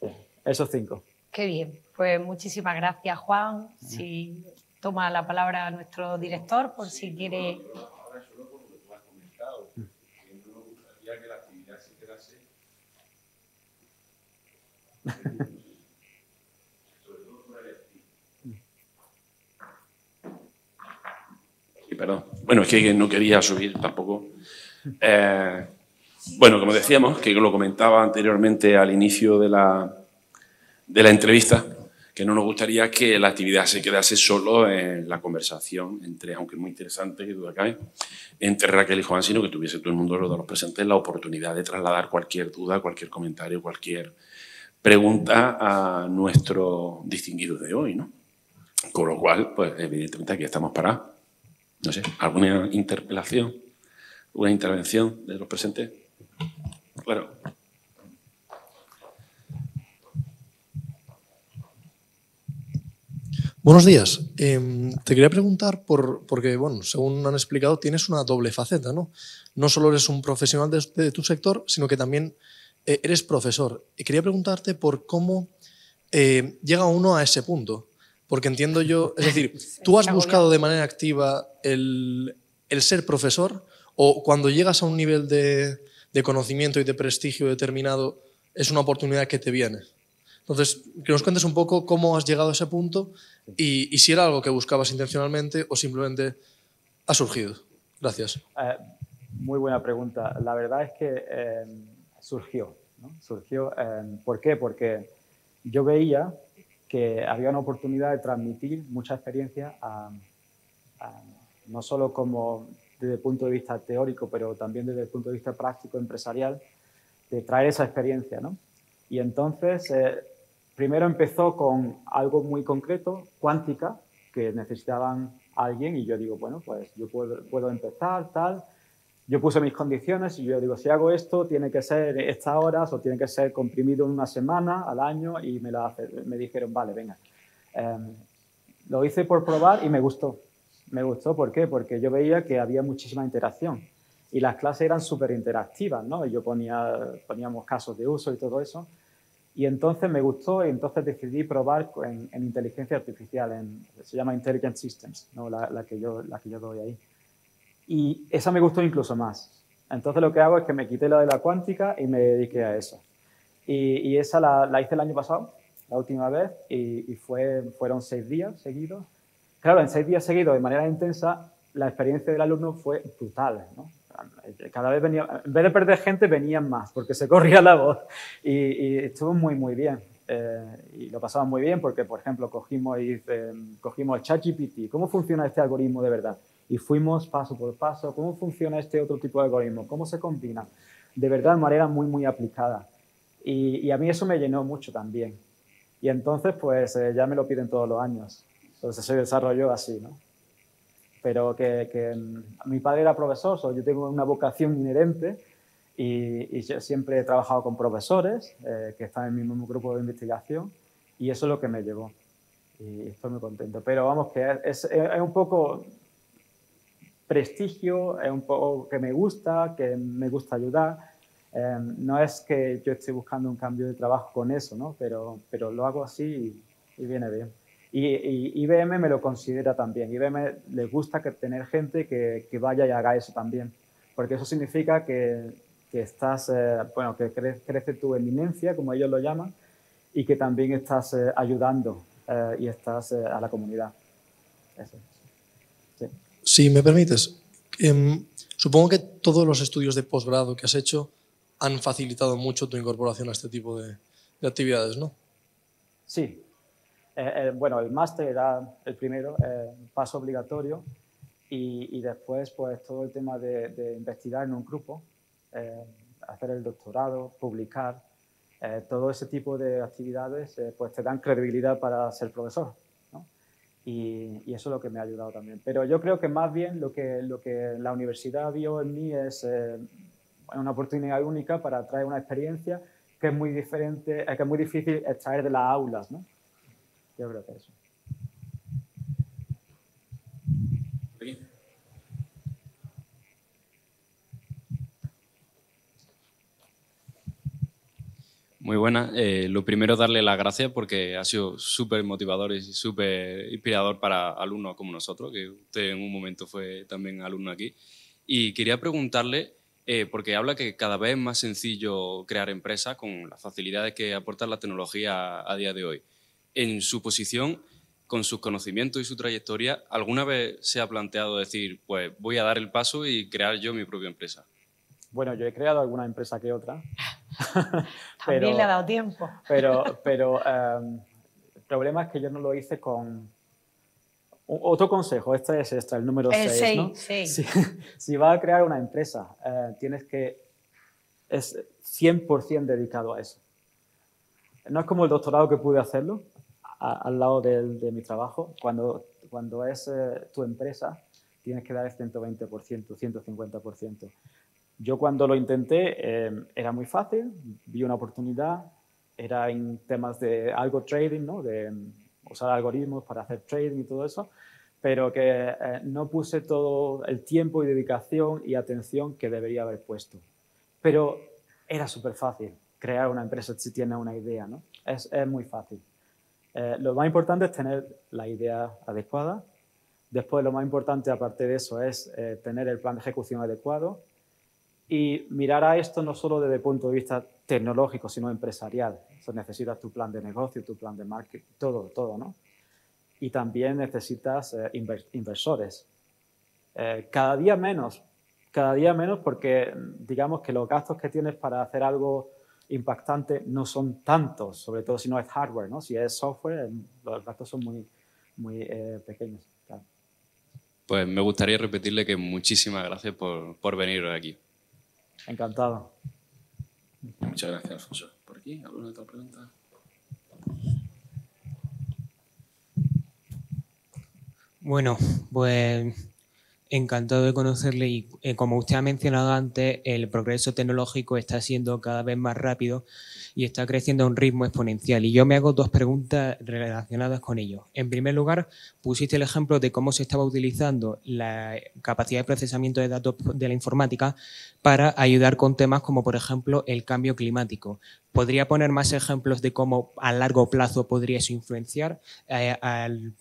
C: Esos cinco.
B: Qué bien. Pues muchísimas gracias, Juan. Si toma la palabra nuestro director, por si quiere
A: perdón. Bueno, es que no quería subir tampoco. Eh, bueno, como decíamos, que lo comentaba anteriormente al inicio de la, de la entrevista, que no nos gustaría que la actividad se quedase solo en la conversación entre, aunque muy interesante, que duda cabe, entre Raquel y Juan, sino que tuviese todo el mundo de los presentes la oportunidad de trasladar cualquier duda, cualquier comentario, cualquier pregunta a nuestro distinguido de hoy, ¿no? Con lo cual, pues evidentemente aquí estamos para, no sé, alguna interpelación, una intervención de los presentes. Claro.
D: Buenos días. Em, te quería preguntar, por, porque, bueno, según han explicado, tienes una doble faceta, ¿no? No solo eres un profesional de, tu sector, sino que también eh, eres profesor. Y quería preguntarte por cómo eh, llega uno a ese punto. Porque entiendo yo, es decir, ¿tú has buscado de manera activa el, el ser profesor o cuando llegas a un nivel de, de conocimiento y de prestigio determinado es una oportunidad que te viene? Entonces, que nos cuentes un poco cómo has llegado a ese punto y, si era algo que buscabas intencionalmente o simplemente ha surgido. Gracias.
C: Eh, muy buena pregunta. La verdad es que surgió. Surgió. Em, ¿Por qué? Porque yo veía que había una oportunidad de transmitir mucha experiencia, no solo como desde el punto de vista teórico, pero también desde el punto de vista práctico, empresarial, de traer esa experiencia. ¿no? Y entonces eh, Primero empezó con algo muy concreto, cuántica, que necesitaban alguien y yo digo, bueno, pues yo puedo, empezar, tal. Yo puse mis condiciones y yo digo, si hago esto, tiene que ser estas horas o tiene que ser comprimido en una semana al año y me, la, dijeron, vale, venga. Em, lo hice por probar y me gustó. Me gustó, ¿por qué? Porque yo veía que había muchísima interacción y las clases eran súper interactivas, ¿no? Yo ponía, poníamos casos de uso y todo eso. Y entonces me gustó y entonces decidí probar en, inteligencia artificial, en, se llama Intelligent Systems, ¿no? la, que yo, la que yo doy ahí. Y esa me gustó incluso más. Entonces lo que hago es que me quité la de la cuántica y me dediqué a eso. Y, esa la, hice el año pasado, la última vez, y, y, fue, fueron seis días seguidos. Claro, en seis días seguidos, de manera intensa, la experiencia del alumno fue brutal. ¿no? cada vez venía, en vez de perder gente, venían más, porque se corría la voz. Y, estuvo muy, muy bien. Eh, y lo pasaba muy bien porque, por ejemplo, cogimos, y, el ChatGPT. ¿Cómo funciona este algoritmo de verdad? Y fuimos paso por paso. ¿Cómo funciona este otro tipo de algoritmo? ¿Cómo se combina? De verdad, de manera muy, muy aplicada. Y, a mí eso me llenó mucho también. Y entonces, pues ya me lo piden todos los años. Entonces se desarrolló así, ¿no? pero que, mi padre era profesor, yo tengo una vocación inherente y, yo siempre he trabajado con profesores eh, que están en mi mismo grupo de investigación y eso es lo que me llevó y estoy muy contento. Pero vamos, que es, es un poco prestigio, es un poco que me gusta, que me gusta ayudar. Eh, no es que yo esté buscando un cambio de trabajo con eso, ¿no? pero, pero lo hago así y viene bien. Y, IBM me lo considera también. IBM le gusta que tener gente que, que, vaya y haga eso también, porque eso significa que, que estás, eh, bueno, que crece, tu eminencia, como ellos lo llaman, y que también estás eh, ayudando eh, y estás a la comunidad.
D: Sí. Si me permites, em, supongo que todos los estudios de posgrado que has hecho han facilitado mucho tu incorporación a este tipo de, de actividades, ¿no?
C: Sí, eh, eh, bueno, el máster era el primero, eh, paso obligatorio, y, después pues todo el tema de, investigar en un grupo, hacer el doctorado, publicar, todo ese tipo de actividades pues te dan credibilidad para ser profesor. Y, eso es lo que me ha ayudado también. Pero yo creo que más bien lo que, lo que la universidad vio en mí es una oportunidad única para traer una experiencia que es muy diferente, que es muy difícil extraer de las aulas, ¿no? Yo creo que eso.
E: Muy buena. Eh, lo primero, darle las gracias porque ha sido súper motivador y súper inspirador para alumnos como nosotros, que usted en un momento fue también alumno aquí. Y quería preguntarle, eh, porque habla que cada vez es más sencillo crear empresas con las facilidades que aporta la tecnología a día de hoy en su posición, con sus conocimientos y su trayectoria, ¿alguna vez se ha planteado decir, pues voy a dar el paso y crear yo mi propia empresa?
C: Bueno, yo he creado alguna empresa que otra.
B: También le ha dado tiempo.
C: pero, pero, em, problema es que yo no lo hice con... Otro consejo, este es extra, el número 6. ¿no? Si, si vas a crear una empresa, eh, tienes que... Es 100% dedicado a eso. No es como el doctorado que pude hacerlo al lado de, mi trabajo. Cuando, cuando es eh, tu empresa, tienes que dar el 120%, 150%. Yo cuando lo intenté eh, era muy fácil, vi una oportunidad, era en temas de algo trading, ¿no? de mm, usar algoritmos para hacer trading y todo eso, pero que eh, no puse todo el tiempo y dedicación y atención que debería haber puesto. Pero era súper fácil crear una empresa si tienes una idea, ¿no? Es, es muy fácil. Eh, lo más importante es tener la idea adecuada. Después, lo más importante, aparte de eso, es tener el plan de ejecución adecuado y mirar a esto no solo desde el punto de vista tecnológico, sino empresarial. Eso necesitas tu plan de negocio, tu plan de marketing, todo, todo, ¿no? Y también necesitas eh, inversores. Eh, cada día menos, cada día menos porque digamos que los gastos que tienes para hacer algo impactante no son tantos, sobre todo si no es hardware, ¿no? Si es software, los gastos son muy, muy eh, pequeños.
E: Pues me gustaría repetirle que muchísimas gracias por, por venir aquí.
C: Encantado.
A: Muchas gracias, Alfonso. ¿Por aquí? ¿Alguna otra pregunta?
F: Bueno, pues Encantado de conocerle y eh, como usted ha mencionado antes, el progreso tecnológico está siendo cada vez más rápido y está creciendo a un ritmo exponencial. Y yo me hago dos preguntas relacionadas con ello. En primer lugar, pusiste el ejemplo de cómo se estaba utilizando la capacidad de procesamiento de datos de la informática para ayudar con temas como, por ejemplo, el cambio climático. ¿Podría poner más ejemplos de cómo a largo plazo podría eso influenciar eh, al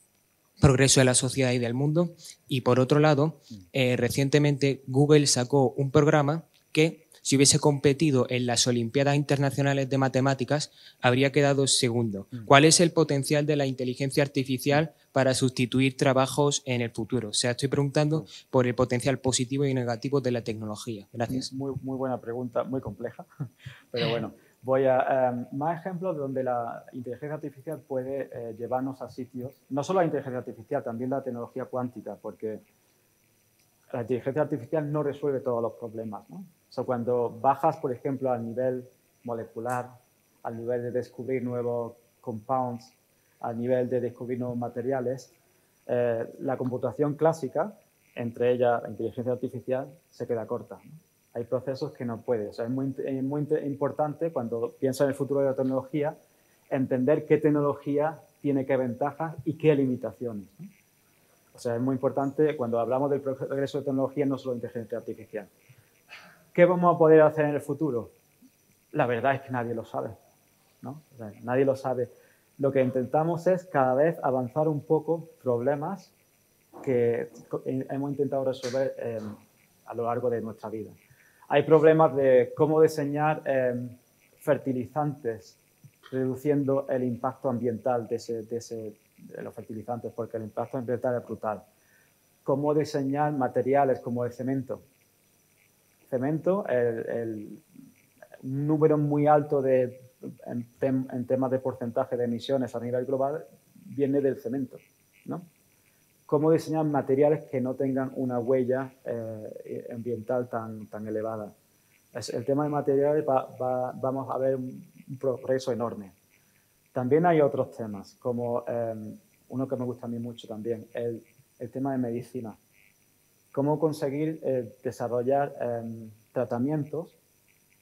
F: progreso de la sociedad y del mundo. Y por otro lado, eh, recientemente Google sacó un programa que, si hubiese competido en las Olimpiadas Internacionales de Matemáticas, habría quedado segundo. Mm. ¿Cuál es el potencial de la inteligencia artificial para sustituir trabajos en el futuro? O sea, estoy preguntando por el potencial positivo y negativo de la tecnología. Gracias.
C: Muy, muy buena pregunta, muy compleja, pero bueno. Voy a em, más ejemplos donde la inteligencia artificial puede eh, llevarnos a sitios, no solo la inteligencia artificial, también la tecnología cuántica, porque la inteligencia artificial no resuelve todos los problemas. ¿no? cuando bajas, por ejemplo, al nivel molecular, al nivel de descubrir nuevos compounds, al nivel de descubrir nuevos materiales, eh, la computación clásica, entre ellas la inteligencia artificial, se queda corta hay procesos que no puede. O sea, es muy, muy importante cuando piensa en el futuro de la tecnología entender qué tecnología tiene qué ventajas y qué limitaciones. O sea, es muy importante cuando hablamos del progreso de tecnología, no solo inteligencia artificial. ¿Qué vamos a poder hacer en el futuro? La verdad es que nadie lo sabe. ¿no? nadie lo sabe. Lo que intentamos es cada vez avanzar un poco problemas que hemos intentado resolver eh, a lo largo de nuestra vida. Hay problemas de cómo diseñar em, fertilizantes reduciendo el impacto ambiental de, los fertilizantes, porque el impacto ambiental es brutal. Cómo diseñar materiales como el cemento. Cemento, el, número muy alto de, en, temas de porcentaje de emisiones a nivel global viene del cemento. ¿no? Cómo diseñar materiales que no tengan una huella eh, ambiental tan, tan elevada. Es, el tema de materiales vamos a ver un, progreso enorme. También hay otros temas, como em, uno que me gusta a mí mucho también, el, el tema de medicina. Cómo conseguir eh, desarrollar em, tratamientos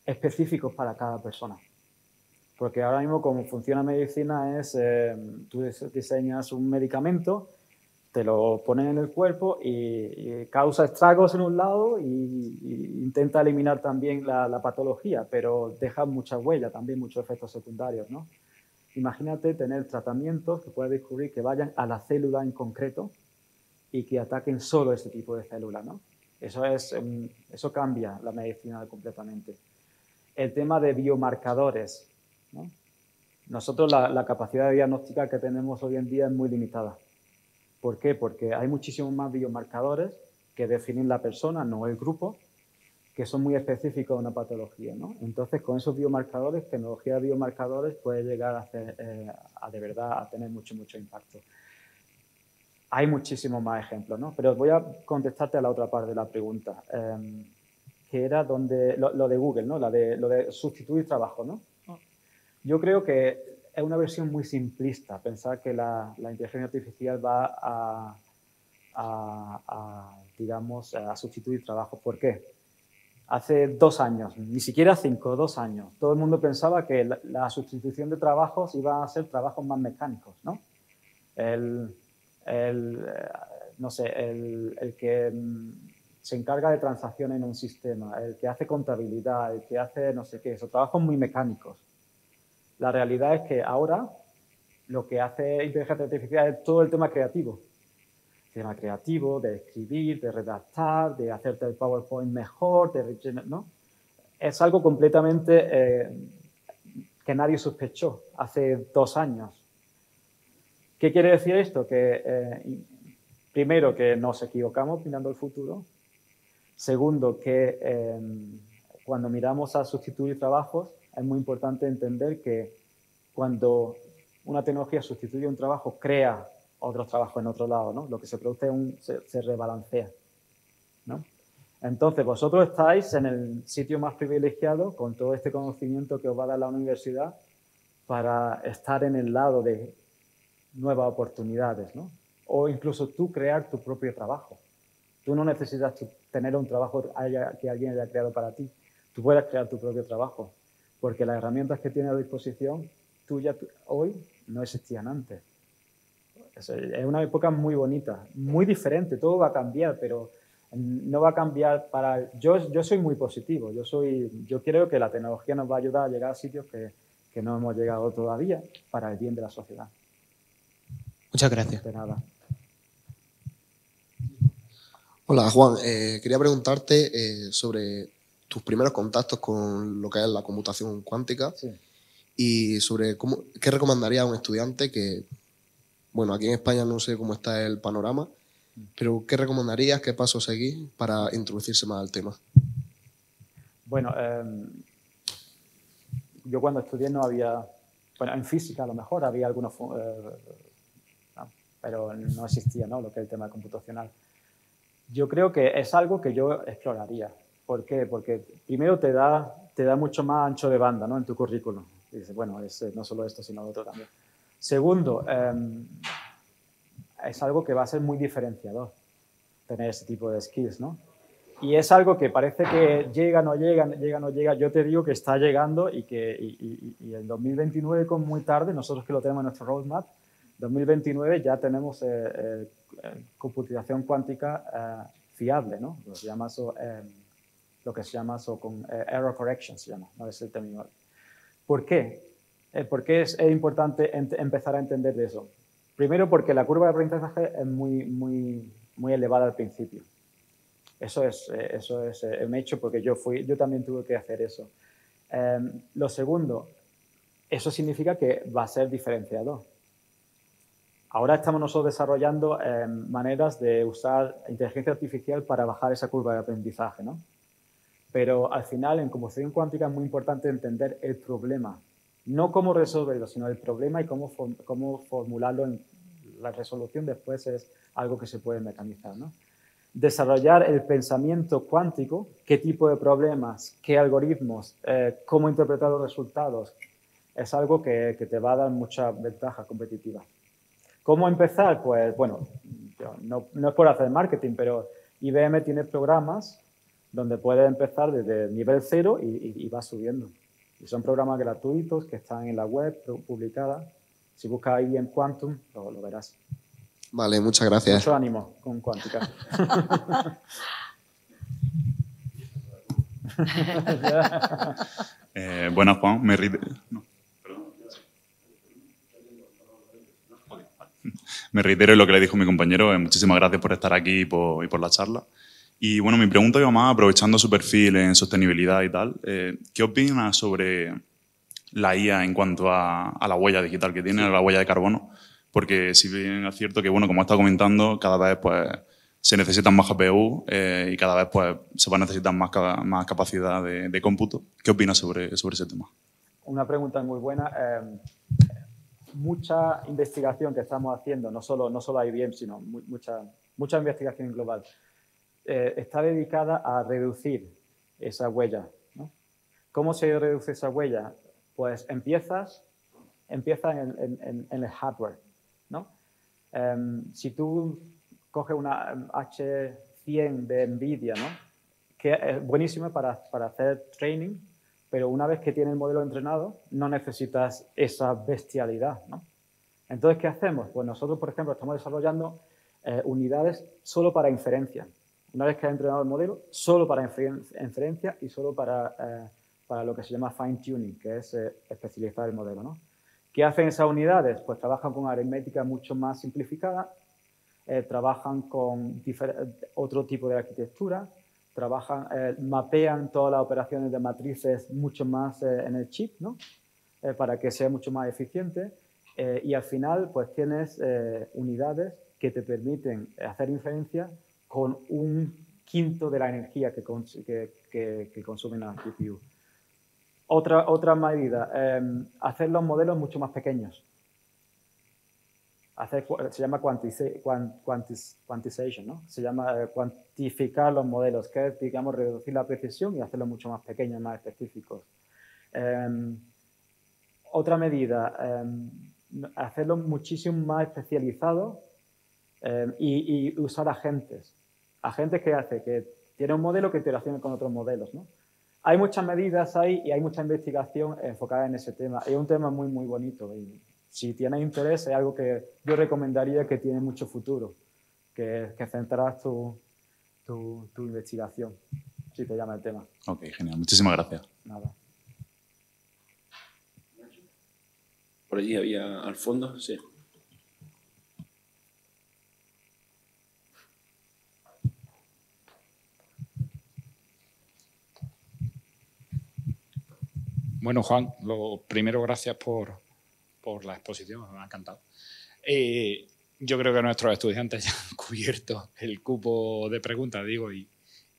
C: específicos para cada persona. Porque ahora mismo como funciona medicina es, em, tú diseñas un medicamento te lo ponen en el cuerpo y, causa estragos en un lado y, intenta eliminar también la, patología, pero deja mucha huella, también muchos efectos secundarios. ¿no? Imagínate tener tratamientos que puedes descubrir que vayan a la célula en concreto y que ataquen solo ese tipo de célula. ¿no? Eso, es, eso cambia la medicina completamente. El tema de biomarcadores. ¿no? Nosotros la, la capacidad de diagnóstica que tenemos hoy en día es muy limitada ¿Por qué? Porque hay muchísimos más biomarcadores que definen la persona, no el grupo. que son muy específicos de una patología. ¿no? Entonces, con esos biomarcadores, tecnología de biomarcadores puede llegar a, hacer, eh, a de verdad a tener mucho, mucho impacto. Hay muchísimos más ejemplos, ¿no? pero voy a contestarte a la otra parte de la pregunta, em, que era donde, lo, de Google, ¿no? La de, lo de sustituir trabajo. ¿no? Yo creo que es una versión muy simplista pensar que la, la inteligencia artificial va a, digamos, a sustituir trabajo. ¿Por qué? hace dos años, ni siquiera cinco, dos años, todo el mundo pensaba que la, sustitución de trabajos iba a ser trabajos más mecánicos, ¿no? El, el eh, no sé, el, el, que mm, se encarga de transacciones en un sistema, el que hace contabilidad, el que hace no sé qué, esos trabajos muy mecánicos. La realidad es que ahora lo que hace inteligencia artificial es todo el tema creativo tema creativo, de escribir, de redactar, de hacerte el PowerPoint mejor, de, ¿no? Es algo completamente eh, que nadie sospechó hace dos años. ¿Qué quiere decir esto? Que eh, primero que nos equivocamos mirando el futuro. Segundo, que eh, cuando miramos a sustituir trabajos, es muy importante entender que cuando una tecnología sustituye un trabajo, crea otros trabajos en otro lado, ¿no? Lo que se produce un, se, rebalancea, ¿no? Entonces, vosotros estáis en el sitio más privilegiado con todo este conocimiento que os va a dar la universidad para estar en el lado de nuevas oportunidades, ¿no? O incluso tú crear tu propio trabajo. Tú no necesitas tener un trabajo que alguien haya creado para ti. Tú puedes crear tu propio trabajo, porque las herramientas que tienes a disposición tuya hoy no existían antes. Es una época muy bonita, muy diferente, todo va a cambiar, pero no va a cambiar para... Yo, yo soy muy positivo, yo, soy, yo creo que la tecnología nos va a ayudar a llegar a sitios que, que no hemos llegado todavía para el bien de la sociedad.
F: Muchas gracias.
C: De nada.
G: Hola Juan, eh, quería preguntarte eh, sobre tus primeros contactos con lo que es la computación cuántica y sobre cómo, qué recomendaría a un estudiante que bueno, aquí en España no sé cómo está el panorama, pero ¿qué recomendarías, qué pasos seguir para introducirse más al tema?
C: Bueno, em, yo cuando estudié no había, bueno, en física a lo mejor había algunos, eh, pero no existía ¿no? lo que es el tema computacional. Yo creo que es algo que yo exploraría. ¿Por qué? Porque primero te da, te da mucho más ancho de banda ¿no? en tu currículum. Y dices, bueno, es eh, no solo esto, sino otro también. Segundo, em, es algo que va a ser muy diferenciador, tener ese tipo de skills, ¿no? Y es algo que parece que llega, no llega, llega, no llega. Yo te digo que está llegando y que y, el 2029, con muy tarde, nosotros que lo tenemos en nuestro roadmap, 2029 ya tenemos eh, eh, computación cuántica eh, fiable, ¿no? Lo, se llama eso, em, lo que se llama eso con error correction, se llama, no es el término. ¿Por qué? Eh, ¿Por qué es, importante empezar a entender eso? Primero porque la curva de aprendizaje es muy, muy, muy elevada al principio. Eso es, eh, eso es eh, un hecho porque yo, fui, yo también tuve que hacer eso. Em, lo segundo, eso significa que va a ser diferenciador. Ahora estamos nosotros desarrollando em, maneras de usar inteligencia artificial para bajar esa curva de aprendizaje, ¿no? Pero al final, en computación cuántica es muy importante entender el problema no cómo resolverlo, sino el problema y cómo, cómo formularlo en la resolución después es algo que se puede mecanizar. ¿no? Desarrollar el pensamiento cuántico, qué tipo de problemas, qué algoritmos, eh, cómo interpretar los resultados, es algo que, que, te va a dar mucha ventaja competitiva. ¿Cómo empezar? Pues bueno, no, no, es por hacer marketing, pero IBM tiene programas donde puedes empezar desde nivel cero y, y va subiendo. Y son programas gratuitos que están en la web publicada. Si buscas ahí en Quantum, lo, lo verás.
G: Vale, muchas gracias.
C: Mucho ánimo con cuántica.
H: eh, buenas, Juan. Me, Me reitero en lo que le dijo mi compañero. Eh, muchísimas gracias por estar aquí y por, y por la charla. Y bueno, mi pregunta iba más, aprovechando su perfil en sostenibilidad y tal, eh, ¿qué opinas sobre la IA en cuanto a, la huella digital que tiene, la huella de carbono? Porque si bien es cierto que, bueno, como he estado comentando, cada vez pues se necesitan más GPU eh, y cada vez pues, se va a necesitar más, más capacidad de, cómputo. ¿Qué opinas sobre, sobre ese tema?
C: Una pregunta muy buena. Em, mucha investigación que estamos haciendo, no solo, no solo IBM, sino mucha, mucha investigación global, eh, está dedicada a reducir esa huella. ¿Cómo se reduce esa huella? Pues empiezas, empiezas en, el hardware. ¿no? Em, si tú coges una H100 de NVIDIA, que es buenísima para, para hacer training, pero una vez que tienes el modelo entrenado, no necesitas esa bestialidad. Entonces, ¿qué hacemos? Pues nosotros, por ejemplo, estamos desarrollando eh, unidades solo para inferencia. Una vez que has entrenado el modelo, solo para inferencia y solo para, eh, para lo que se llama fine tuning, que es eh, especializar el modelo. ¿no? ¿Qué hacen esas unidades? Pues trabajan con aritmética mucho más simplificada, trabajan con otro tipo de arquitectura, trabajan, eh, mapean todas las operaciones de matrices mucho más eh, en el chip, ¿no? Eh, para que sea mucho más eficiente. y al final, pues tienes unidades que te permiten hacer inferencia con un quinto de la energía que, que, que, consume la GPU. Otra, otra medida, hacer los modelos mucho más pequeños se llama quantization, ¿no? Se llama eh, cuantificar los modelos, que es, digamos, reducir la precisión y hacerlos mucho más pequeños, más específicos. Em, otra medida, em, hacerlo muchísimo más especializado em, y, usar agentes. Agentes que hace que tiene un modelo que interaccione con otros modelos, ¿no? Hay muchas medidas ahí y hay mucha investigación enfocada en ese tema. Es un tema muy, muy bonito y si tienes interés, es algo que yo recomendaría que tiene mucho futuro, que, que centras tu, tu, tu, investigación, si te llama el tema.
H: Ok, genial. Muchísimas gracias.
C: Nada.
A: Por allí había al fondo, sí.
I: Bueno, Juan, lo primero, gracias por, por la exposición, me ha encantado. Eh, yo creo que nuestros estudiantes ya han cubierto el cupo de preguntas, digo, y,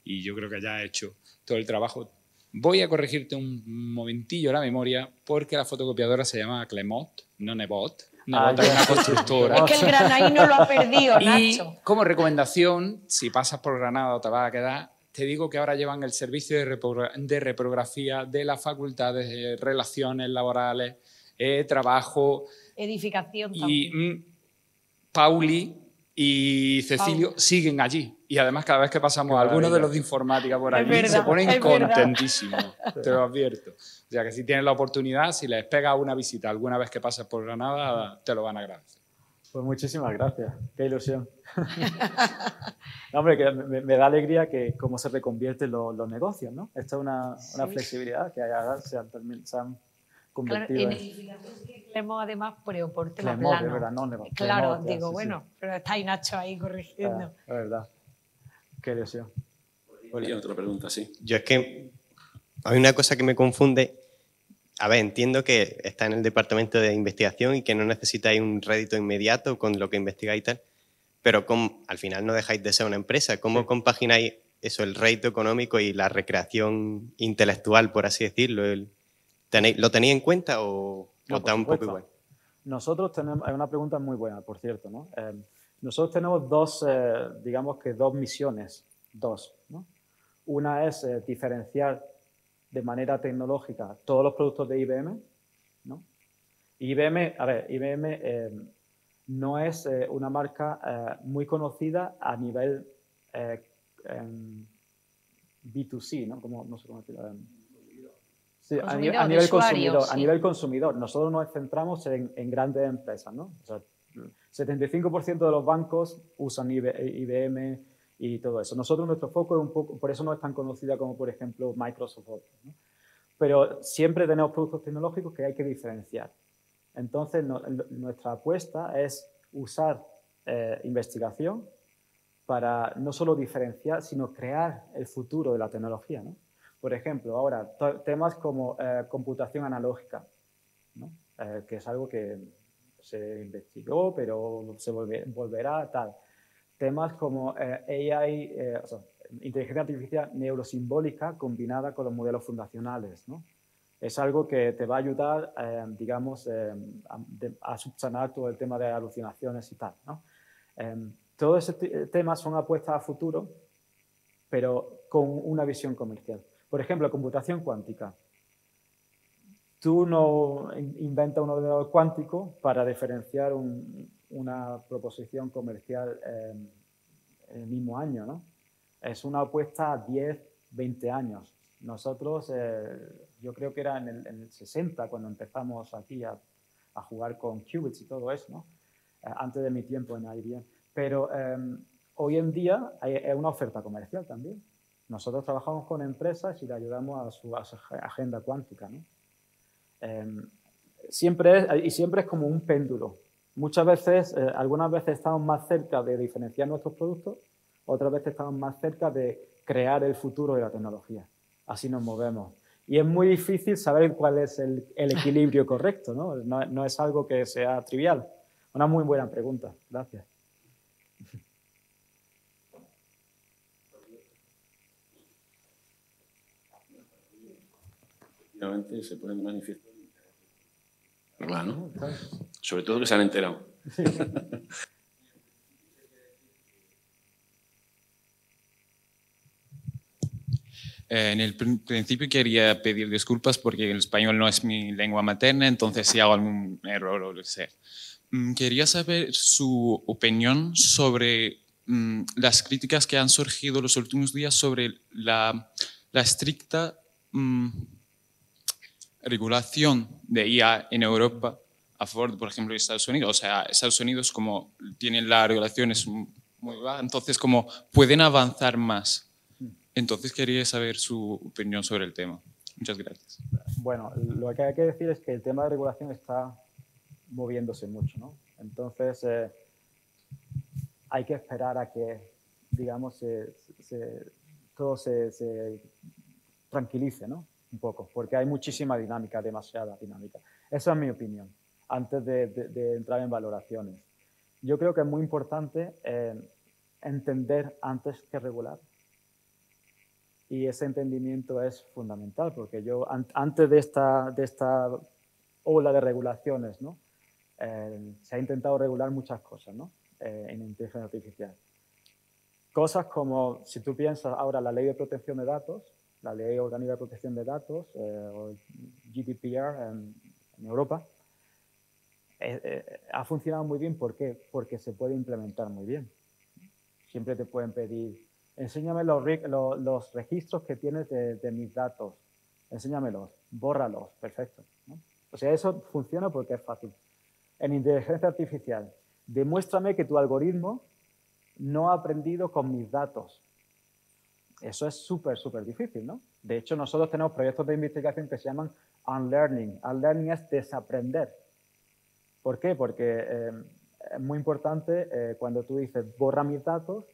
I: y yo creo que ya ha hecho todo el trabajo. Voy a corregirte un momentillo la memoria porque la fotocopiadora se llama Clemot, no Nebot. Nebot ah, es una constructora.
B: Es que el Granada no lo ha perdido,
I: y como recomendación, si pasas por Granada o te vas a quedar, te digo que ahora llevan el servicio de, de reprografía de las facultades de relaciones laborales, eh, trabajo.
B: Edificación
I: y, mm, Pauli y Cecilio siguen allí. Y además, cada vez que pasamos a algunos de los de informática por allí, se ponen contentísimos, te lo advierto. O sea que si tienes la oportunidad, si les pega una visita alguna vez que pases por Granada, te lo van a agradecer.
C: Pues muchísimas gracias, qué ilusión. hombre, que me, da alegría que cómo se reconvierten los, negocios, ¿no? Esta es una, una flexibilidad que se han, se han
B: Claro, en Clemo además por Eoporte la plano. Verdad, no, claro, digo, bueno, pero está ahí Nacho ahí corrigiendo.
C: es verdad. Qué ilusión.
A: Y otra pregunta, sí.
J: Yo es que hay una cosa que me confunde. A ver, entiendo que está en el departamento de investigación y que no necesitáis un rédito inmediato con lo que investigáis y tal, pero al final no dejáis de ser una empresa. ¿Cómo compagináis eso, el rédito económico y la recreación intelectual, por así decirlo? El, ¿Lo tenía en cuenta o, está un poco igual?
C: Nosotros tenemos, es una pregunta muy buena, por cierto, ¿no? Eh, nosotros tenemos dos, eh, digamos que dos misiones, dos, ¿no? Una es eh, diferenciar de manera tecnológica todos los productos de IBM, ¿no? IBM, a ver, IBM no es una marca muy conocida a nivel B2C, ¿no? Como, no sé cómo decirlo, Sí, a, nivel, consumidor, a nivel consumidor. Nosotros nos centramos en, grandes empresas, ¿no? O sea, 75% de los bancos usan IBM y todo eso. Nosotros nuestro foco es un poco, por eso no es tan conocida como por ejemplo Microsoft. ¿no? Pero siempre tenemos productos tecnológicos que hay que diferenciar. Entonces nuestra apuesta es usar eh, investigación para no solo diferenciar, sino crear el futuro de la tecnología. ¿no? Por ejemplo, ahora, temas como eh, computación analógica, eh, que es algo que se investigó, pero se volverá tal. temas como AI, inteligencia artificial neurosimbólica combinada con los modelos fundacionales. ¿no? Es algo que te va a ayudar, eh, digamos, a, subsanar todo el tema de alucinaciones y tal. ¿no? todos esos temas son apuestas a futuro, pero con una visión comercial. Por ejemplo, computación cuántica. Tú no inventas un ordenador cuántico para diferenciar una proposición comercial el mismo año, ¿no? Es una apuesta a 10, 20 años. Nosotros, eh, yo creo que era en el, 60 cuando empezamos aquí a, jugar con qubits y todo eso, ¿no? Eh, antes de mi tiempo en IBM. Pero em, hoy en día es una oferta comercial también. Nosotros trabajamos con empresas y le ayudamos a su, agenda cuántica. ¿no? Em, siempre y siempre es como un péndulo. Muchas veces, eh, algunas veces estamos más cerca de diferenciar nuestros productos, otras veces estamos más cerca de crear el futuro de la tecnología. Así nos movemos. Y es muy difícil saber cuál es el, equilibrio correcto, ¿no? ¿no? No es algo que sea trivial. Una muy buena pregunta. Gracias.
A: se pueden manifestar. Claro, Sobre todo que se han enterado.
K: Eh, en el principio quería pedir disculpas porque el español no es mi lengua materna, entonces si hago algún error o lo que sea. Mm, quería saber su opinión sobre mm, las críticas que han surgido los últimos días sobre la, la estricta mm, regulación de IA en Europa a favor, por ejemplo, de Estados Unidos. O sea, Estados Unidos como tienen la regulación es muy baja, entonces como pueden avanzar más. Entonces quería saber su opinión sobre el tema. Muchas gracias.
C: Bueno, lo que hay que decir es que el tema de regulación está moviéndose mucho, ¿no? Entonces, eh, hay que esperar a que, digamos, todo se, se tranquilice, ¿no? un poco, porque hay muchísima dinámica, demasiada dinámica. Esa es mi opinión, antes de, entrar en valoraciones. Yo creo que es muy importante eh, entender antes que regular. Y ese entendimiento es fundamental, porque yo antes de esta, de esta ola de regulaciones, ¿no? Eh, se ha intentado regular muchas cosas. Eh, en inteligencia artificial. Cosas como, si tú piensas ahora la ley de protección de datos, la Ley Orgánica de Protección de Datos, eh, o GDPR en, Europa, eh, eh, ha funcionado muy bien. ¿Por qué? Porque se puede implementar muy bien. Siempre te pueden pedir, enséñame los, registros que tienes de, mis datos, enséñamelos, bórralos, perfecto. O sea, eso funciona porque es fácil. En inteligencia artificial, demuéstrame que tu algoritmo no ha aprendido con mis datos. Eso es súper, súper difícil, ¿no? De hecho, nosotros tenemos proyectos de investigación que se llaman unlearning. Unlearning es desaprender. ¿Por qué? Porque eh, es muy importante eh, cuando tú dices borra mis datos,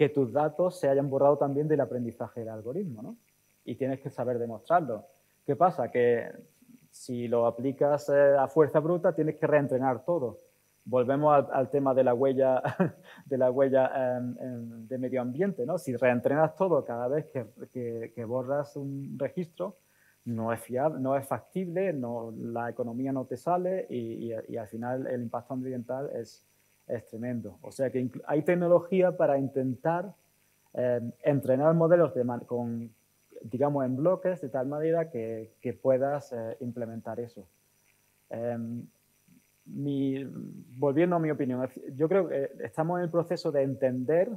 C: que tus datos se hayan borrado también del aprendizaje del algoritmo, ¿no? Y tienes que saber demostrarlo. ¿Qué pasa? Que si lo aplicas eh, a fuerza bruta, tienes que reentrenar todo volvemos al, tema de la huella, de, la huella em, em, de medio ambiente. ¿no? Si reentrenas todo cada vez que, borras un registro, no es fiable, no es factible, la economía no te sale y, al final el impacto ambiental es, es, tremendo. O sea que hay tecnología para intentar em, entrenar modelos de con, digamos, en bloques de tal manera que, que puedas eh, implementar eso mi, volviendo a mi opinión, yo creo que estamos en el proceso de entender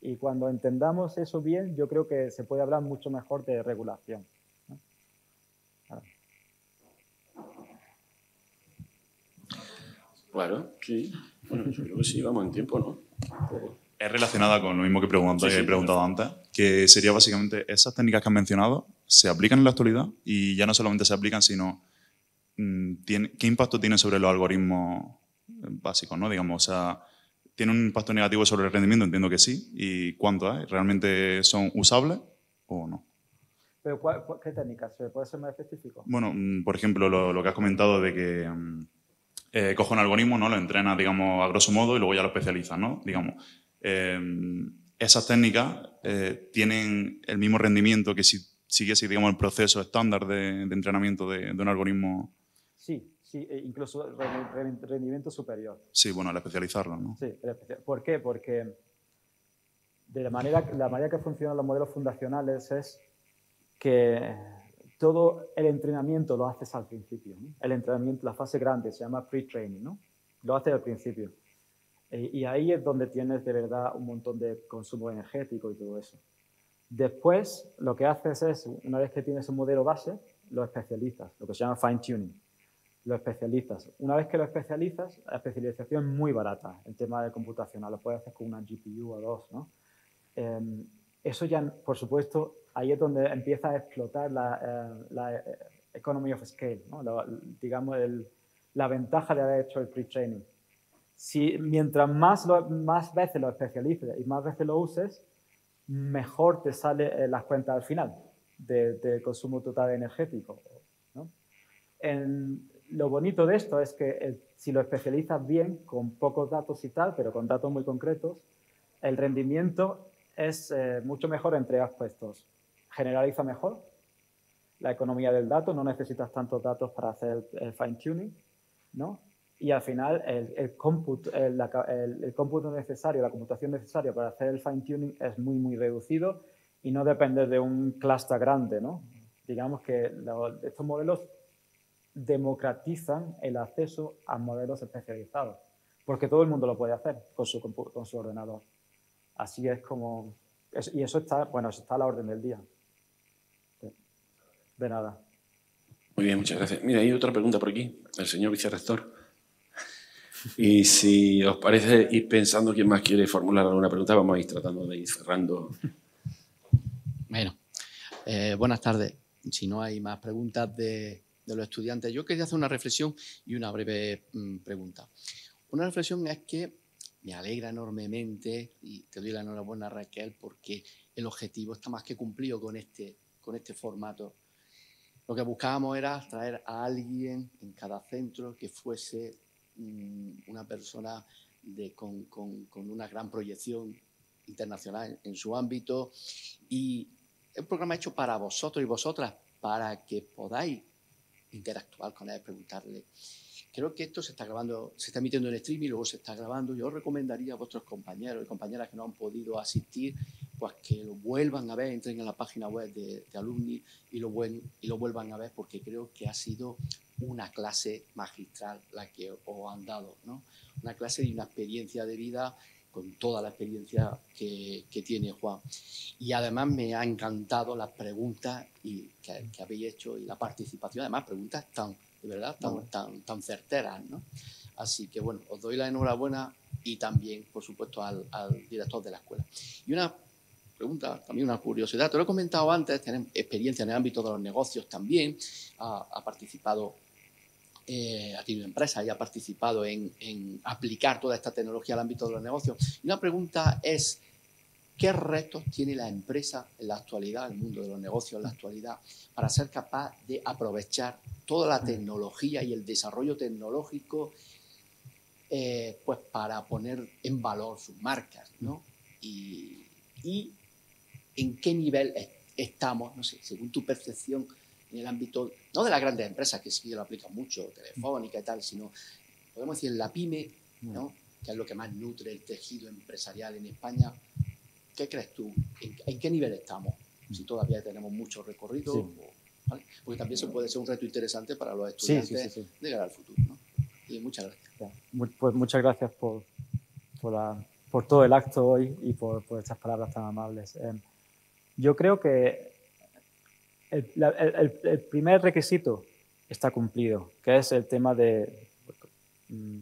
C: y cuando entendamos eso bien, yo creo que se puede hablar mucho mejor de regulación.
A: Sí. Bueno, yo creo que sí, vamos en tiempo, ¿no?
H: Es relacionada con lo mismo que he preguntado antes, que sería básicamente esas técnicas que han mencionado se aplican en la actualidad y ya no solamente se aplican, sino Mm, ¿qué impacto tiene sobre los algoritmos básicos? ¿no? Digamos, o sea, ¿Tiene un impacto negativo sobre el rendimiento? Entiendo que sí. ¿Y cuánto hay? ¿Realmente son usables o no?
C: ¿Pero qué técnicas? ¿Puede ser más específico?
H: Bueno, mm, por ejemplo, lo, que has comentado de que mm, eh, cojo un algoritmo, ¿no? lo entrena, digamos, a grosso modo y luego ya lo especializa, ¿no? Digamos, em, esas técnicas eh, tienen el mismo rendimiento que si siguiese, digamos, el proceso estándar de, entrenamiento de, un algoritmo.
C: Sí, sí, e incluso rendimiento superior.
H: Sí, bueno, al especializarlo, ¿no?
C: Sí, ¿por qué? Porque de la manera, la manera que funcionan los modelos fundacionales es que todo el entrenamiento lo haces al principio. El entrenamiento, la fase grande, se llama pre-training, ¿no? Lo haces al principio. E, y ahí es donde tienes de verdad un montón de consumo energético y todo eso. Después, lo que haces es, una vez que tienes un modelo base, lo especializas, lo que se llama fine-tuning. Lo especializas. Una vez que lo especializas, la especialización es muy barata, el tema de computacional. Lo puedes hacer con una GPU o dos, ¿no? Em, eso ya, por supuesto, ahí es donde empieza a explotar la, eh, eh, economy of scale, digamos, la ventaja de haber hecho el pre-training. Si, mientras más, más veces lo especialices y más veces lo uses, mejor te sale eh, las cuentas al final de, consumo total energético. lo bonito de esto es que si lo especializas bien, con pocos datos y tal, pero con datos muy concretos, el rendimiento es mucho mejor entre aspectos generaliza mejor la economía del dato, no necesitas tantos datos para hacer el, fine-tuning, ¿no? Y al final el, el, cómputo, el, cómputo necesario, la computación necesaria para hacer el fine-tuning es muy, muy reducido y no depende de un cluster grande, ¿no? Digamos que estos modelos democratizan el acceso a modelos especializados, porque todo el mundo lo puede hacer con su, con su ordenador. Así es como... y eso está, bueno, eso está a la orden del día. De nada.
A: Muy bien, muchas gracias. Mira, hay otra pregunta por aquí, el señor vicerrector. Y si os parece ir pensando quién más quiere formular alguna pregunta, vamos a ir tratando de ir cerrando.
L: Bueno, eh, buenas tardes. Si no hay más preguntas de, los estudiantes, yo quería hacer una reflexión y una breve mm, pregunta. Una reflexión es que me alegra enormemente y te doy la enhorabuena Raquel porque el objetivo está más que cumplido con este, con este formato lo que buscábamos era traer a alguien en cada centro que fuese mm, una persona con, una gran proyección internacional en su ámbito y un programa hecho para vosotros y vosotras, para que podáis interactuar con él, preguntarle. Creo que esto se está grabando, se está emitiendo en streaming y luego se está grabando. Yo recomendaría a vuestros compañeros y compañeras que no han podido asistir pues que lo vuelvan a ver, entren en la página web de, Alumni y lo, y lo vuelvan a ver porque creo que ha sido una clase magistral la que os han dado, ¿no? Una clase y una experiencia de vida con toda la experiencia que, tiene Juan. Y además me ha encantado las preguntas y, que, habéis hecho y la participación, además preguntas tan, de verdad, tan, tan, tan certeras, ¿no? Así que bueno, os doy la enhorabuena y también, por supuesto, al, al director de la escuela. Y una pregunta, también una curiosidad. Te lo he comentado antes, tiene experiencia en el ámbito de los negocios también, ha, participado, eh, ha tenido empresa y ha participado en, aplicar toda esta tecnología al ámbito de los negocios. Y una pregunta es, ¿qué retos tiene la empresa en la actualidad, el mundo de los negocios en la actualidad, para ser capaz de aprovechar toda la tecnología y el desarrollo tecnológico eh, pues para poner en valor sus marcas, ¿no? Y en qué nivel estamos, no sé, según tu percepción en el ámbito, no de las grandes empresas, que sí lo aplican mucho, telefónica y tal, sino, podemos decir, la pyme, ¿no? que es lo que más nutre el tejido empresarial en España. ¿Qué crees tú? ¿En, qué nivel estamos? Si todavía tenemos mucho recorrido, porque también eso puede ser un reto interesante para los estudiantes de cara al futuro. ¿no? Y muchas gracias.
C: Pues muchas gracias por, por, la, por todo el acto hoy y por, por estas palabras tan amables. Em, yo creo que el, primer requisito está cumplido, que es el tema de mm,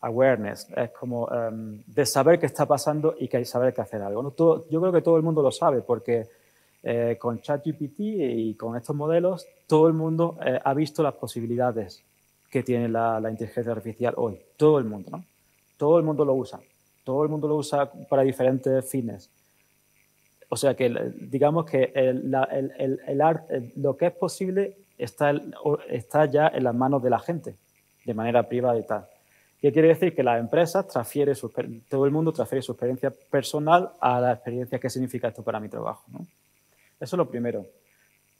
C: awareness, es como um, de saber qué está pasando y que saber que hacer algo. yo creo que todo el mundo lo sabe porque eh, con ChatGPT y con estos modelos todo el mundo eh, ha visto las posibilidades que tiene la, la, inteligencia artificial hoy. Todo el mundo, ¿no? Todo el mundo lo usa. Todo el mundo lo usa para diferentes fines. O sea que digamos que el, arte, lo que es posible está, está ya en las manos de la gente, de manera privada y tal. ¿Qué quiere decir? Que las empresas transfiere su, todo el mundo transfiere su experiencia personal a la experiencia que significa esto para mi trabajo. Eso es lo primero.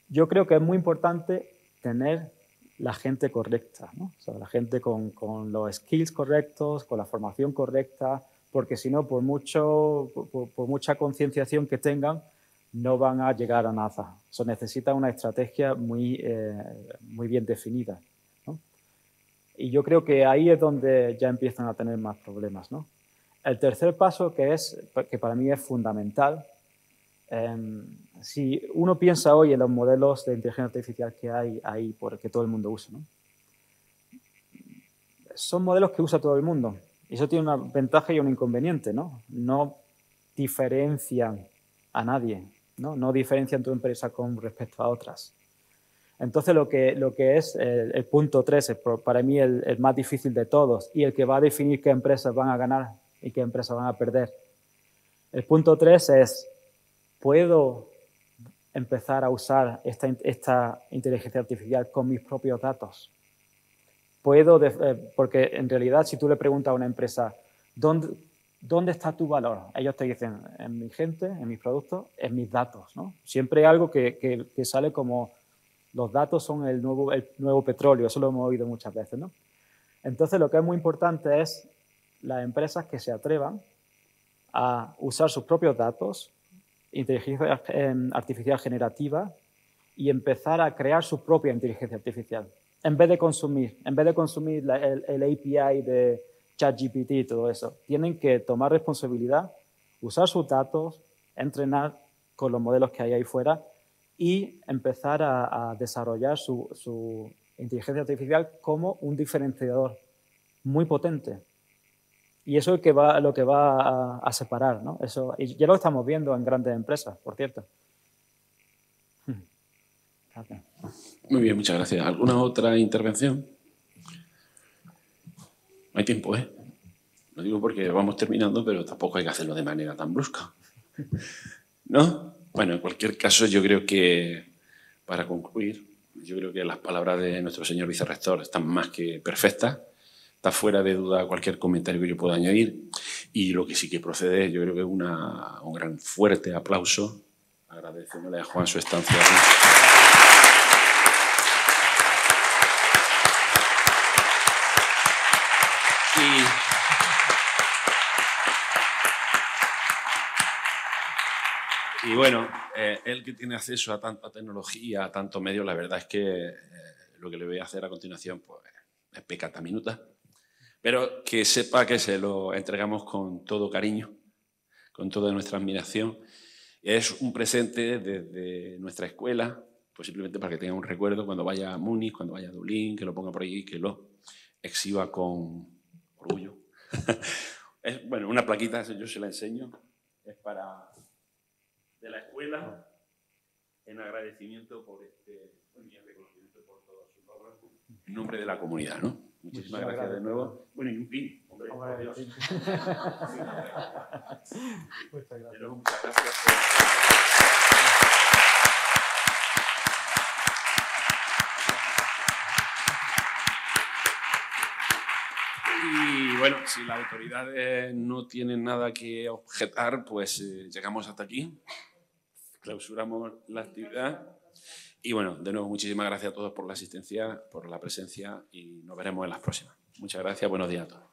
C: Yo creo que es muy importante tener la gente correcta, la gente con, con, los skills correctos, con la formación correcta, porque si no, por, mucho, por, mucha concienciación que tengan, no van a llegar a nada. Se necesita una estrategia muy, eh, muy bien definida. Y yo creo que ahí es donde ya empiezan a tener más problemas. ¿no? El tercer paso, que, es, que para mí es fundamental, em, si uno piensa hoy en los modelos de inteligencia artificial que hay ahí, que todo el mundo usa, ¿no? son modelos que usa todo el mundo. Eso tiene una ventaja y un inconveniente. No, no diferencian a nadie, ¿no? no diferencian tu empresa con respecto a otras. Entonces, lo que, lo que es el, punto 3 para mí el, el, más difícil de todos y el que va a definir qué empresas van a ganar y qué empresas van a perder. El punto 3 es, ¿puedo empezar a usar esta, esta inteligencia artificial con mis propios datos? Puedo, eh, porque en realidad si tú le preguntas a una empresa, ¿dónde, ¿dónde está tu valor? Ellos te dicen, en mi gente, en mis productos, en mis datos. ¿no? Siempre hay algo que, que, que sale como los datos son el nuevo, el nuevo petróleo, eso lo hemos oído muchas veces. ¿no? Entonces, lo que es muy importante es las empresas que se atrevan a usar sus propios datos, inteligencia em, artificial generativa, y empezar a crear su propia inteligencia artificial. En vez de consumir, en vez de consumir el, API de ChatGPT y todo eso, tienen que tomar responsabilidad, usar sus datos, entrenar con los modelos que hay ahí fuera y empezar a, desarrollar su, inteligencia artificial como un diferenciador muy potente. Y eso es lo que va a, separar. ¿no? Eso, y ya lo estamos viendo en grandes empresas, por cierto.
A: Muy bien, muchas gracias. ¿Alguna otra intervención? No hay tiempo, ¿eh? Lo digo porque vamos terminando, pero tampoco hay que hacerlo de manera tan brusca. ¿No? Bueno, en cualquier caso, yo creo que, para concluir, yo creo que las palabras de nuestro señor vicerrector están más que perfectas. Está fuera de duda cualquier comentario que yo pueda añadir. Y lo que sí que procede, yo creo que una, un gran fuerte aplauso, agradeciéndole a Juan su estancia. Y Y bueno, eh, él que tiene acceso a tanta tecnología, a tanto medio, la verdad es que eh, lo que le voy a hacer a continuación pues, es pecata minuta. Pero que sepa que se lo entregamos con todo cariño, con toda nuestra admiración. Es un presente desde nuestra escuela, pues simplemente para que tenga un recuerdo cuando vaya a Múnich, cuando vaya a Dublín, que lo ponga por ahí, que lo exhiba con orgullo. es, bueno, una plaquita, yo se la enseño, es para de la escuela en agradecimiento por este reconocimiento por todos sus logros en nombre de la comunidad, ¿no? Muchísimas gracias, de nuevo. Bueno, y un pin, hombre, por Dios. muchas gracias. muchas gracias Y bueno, si las autoridades no tienen nada que objetar, pues eh, llegamos hasta aquí clausuramos la actividad. Y bueno, de nuevo, muchísimas gracias a todos por la asistencia, por la presencia y nos veremos en las próximas. Muchas gracias, buenos días a todos.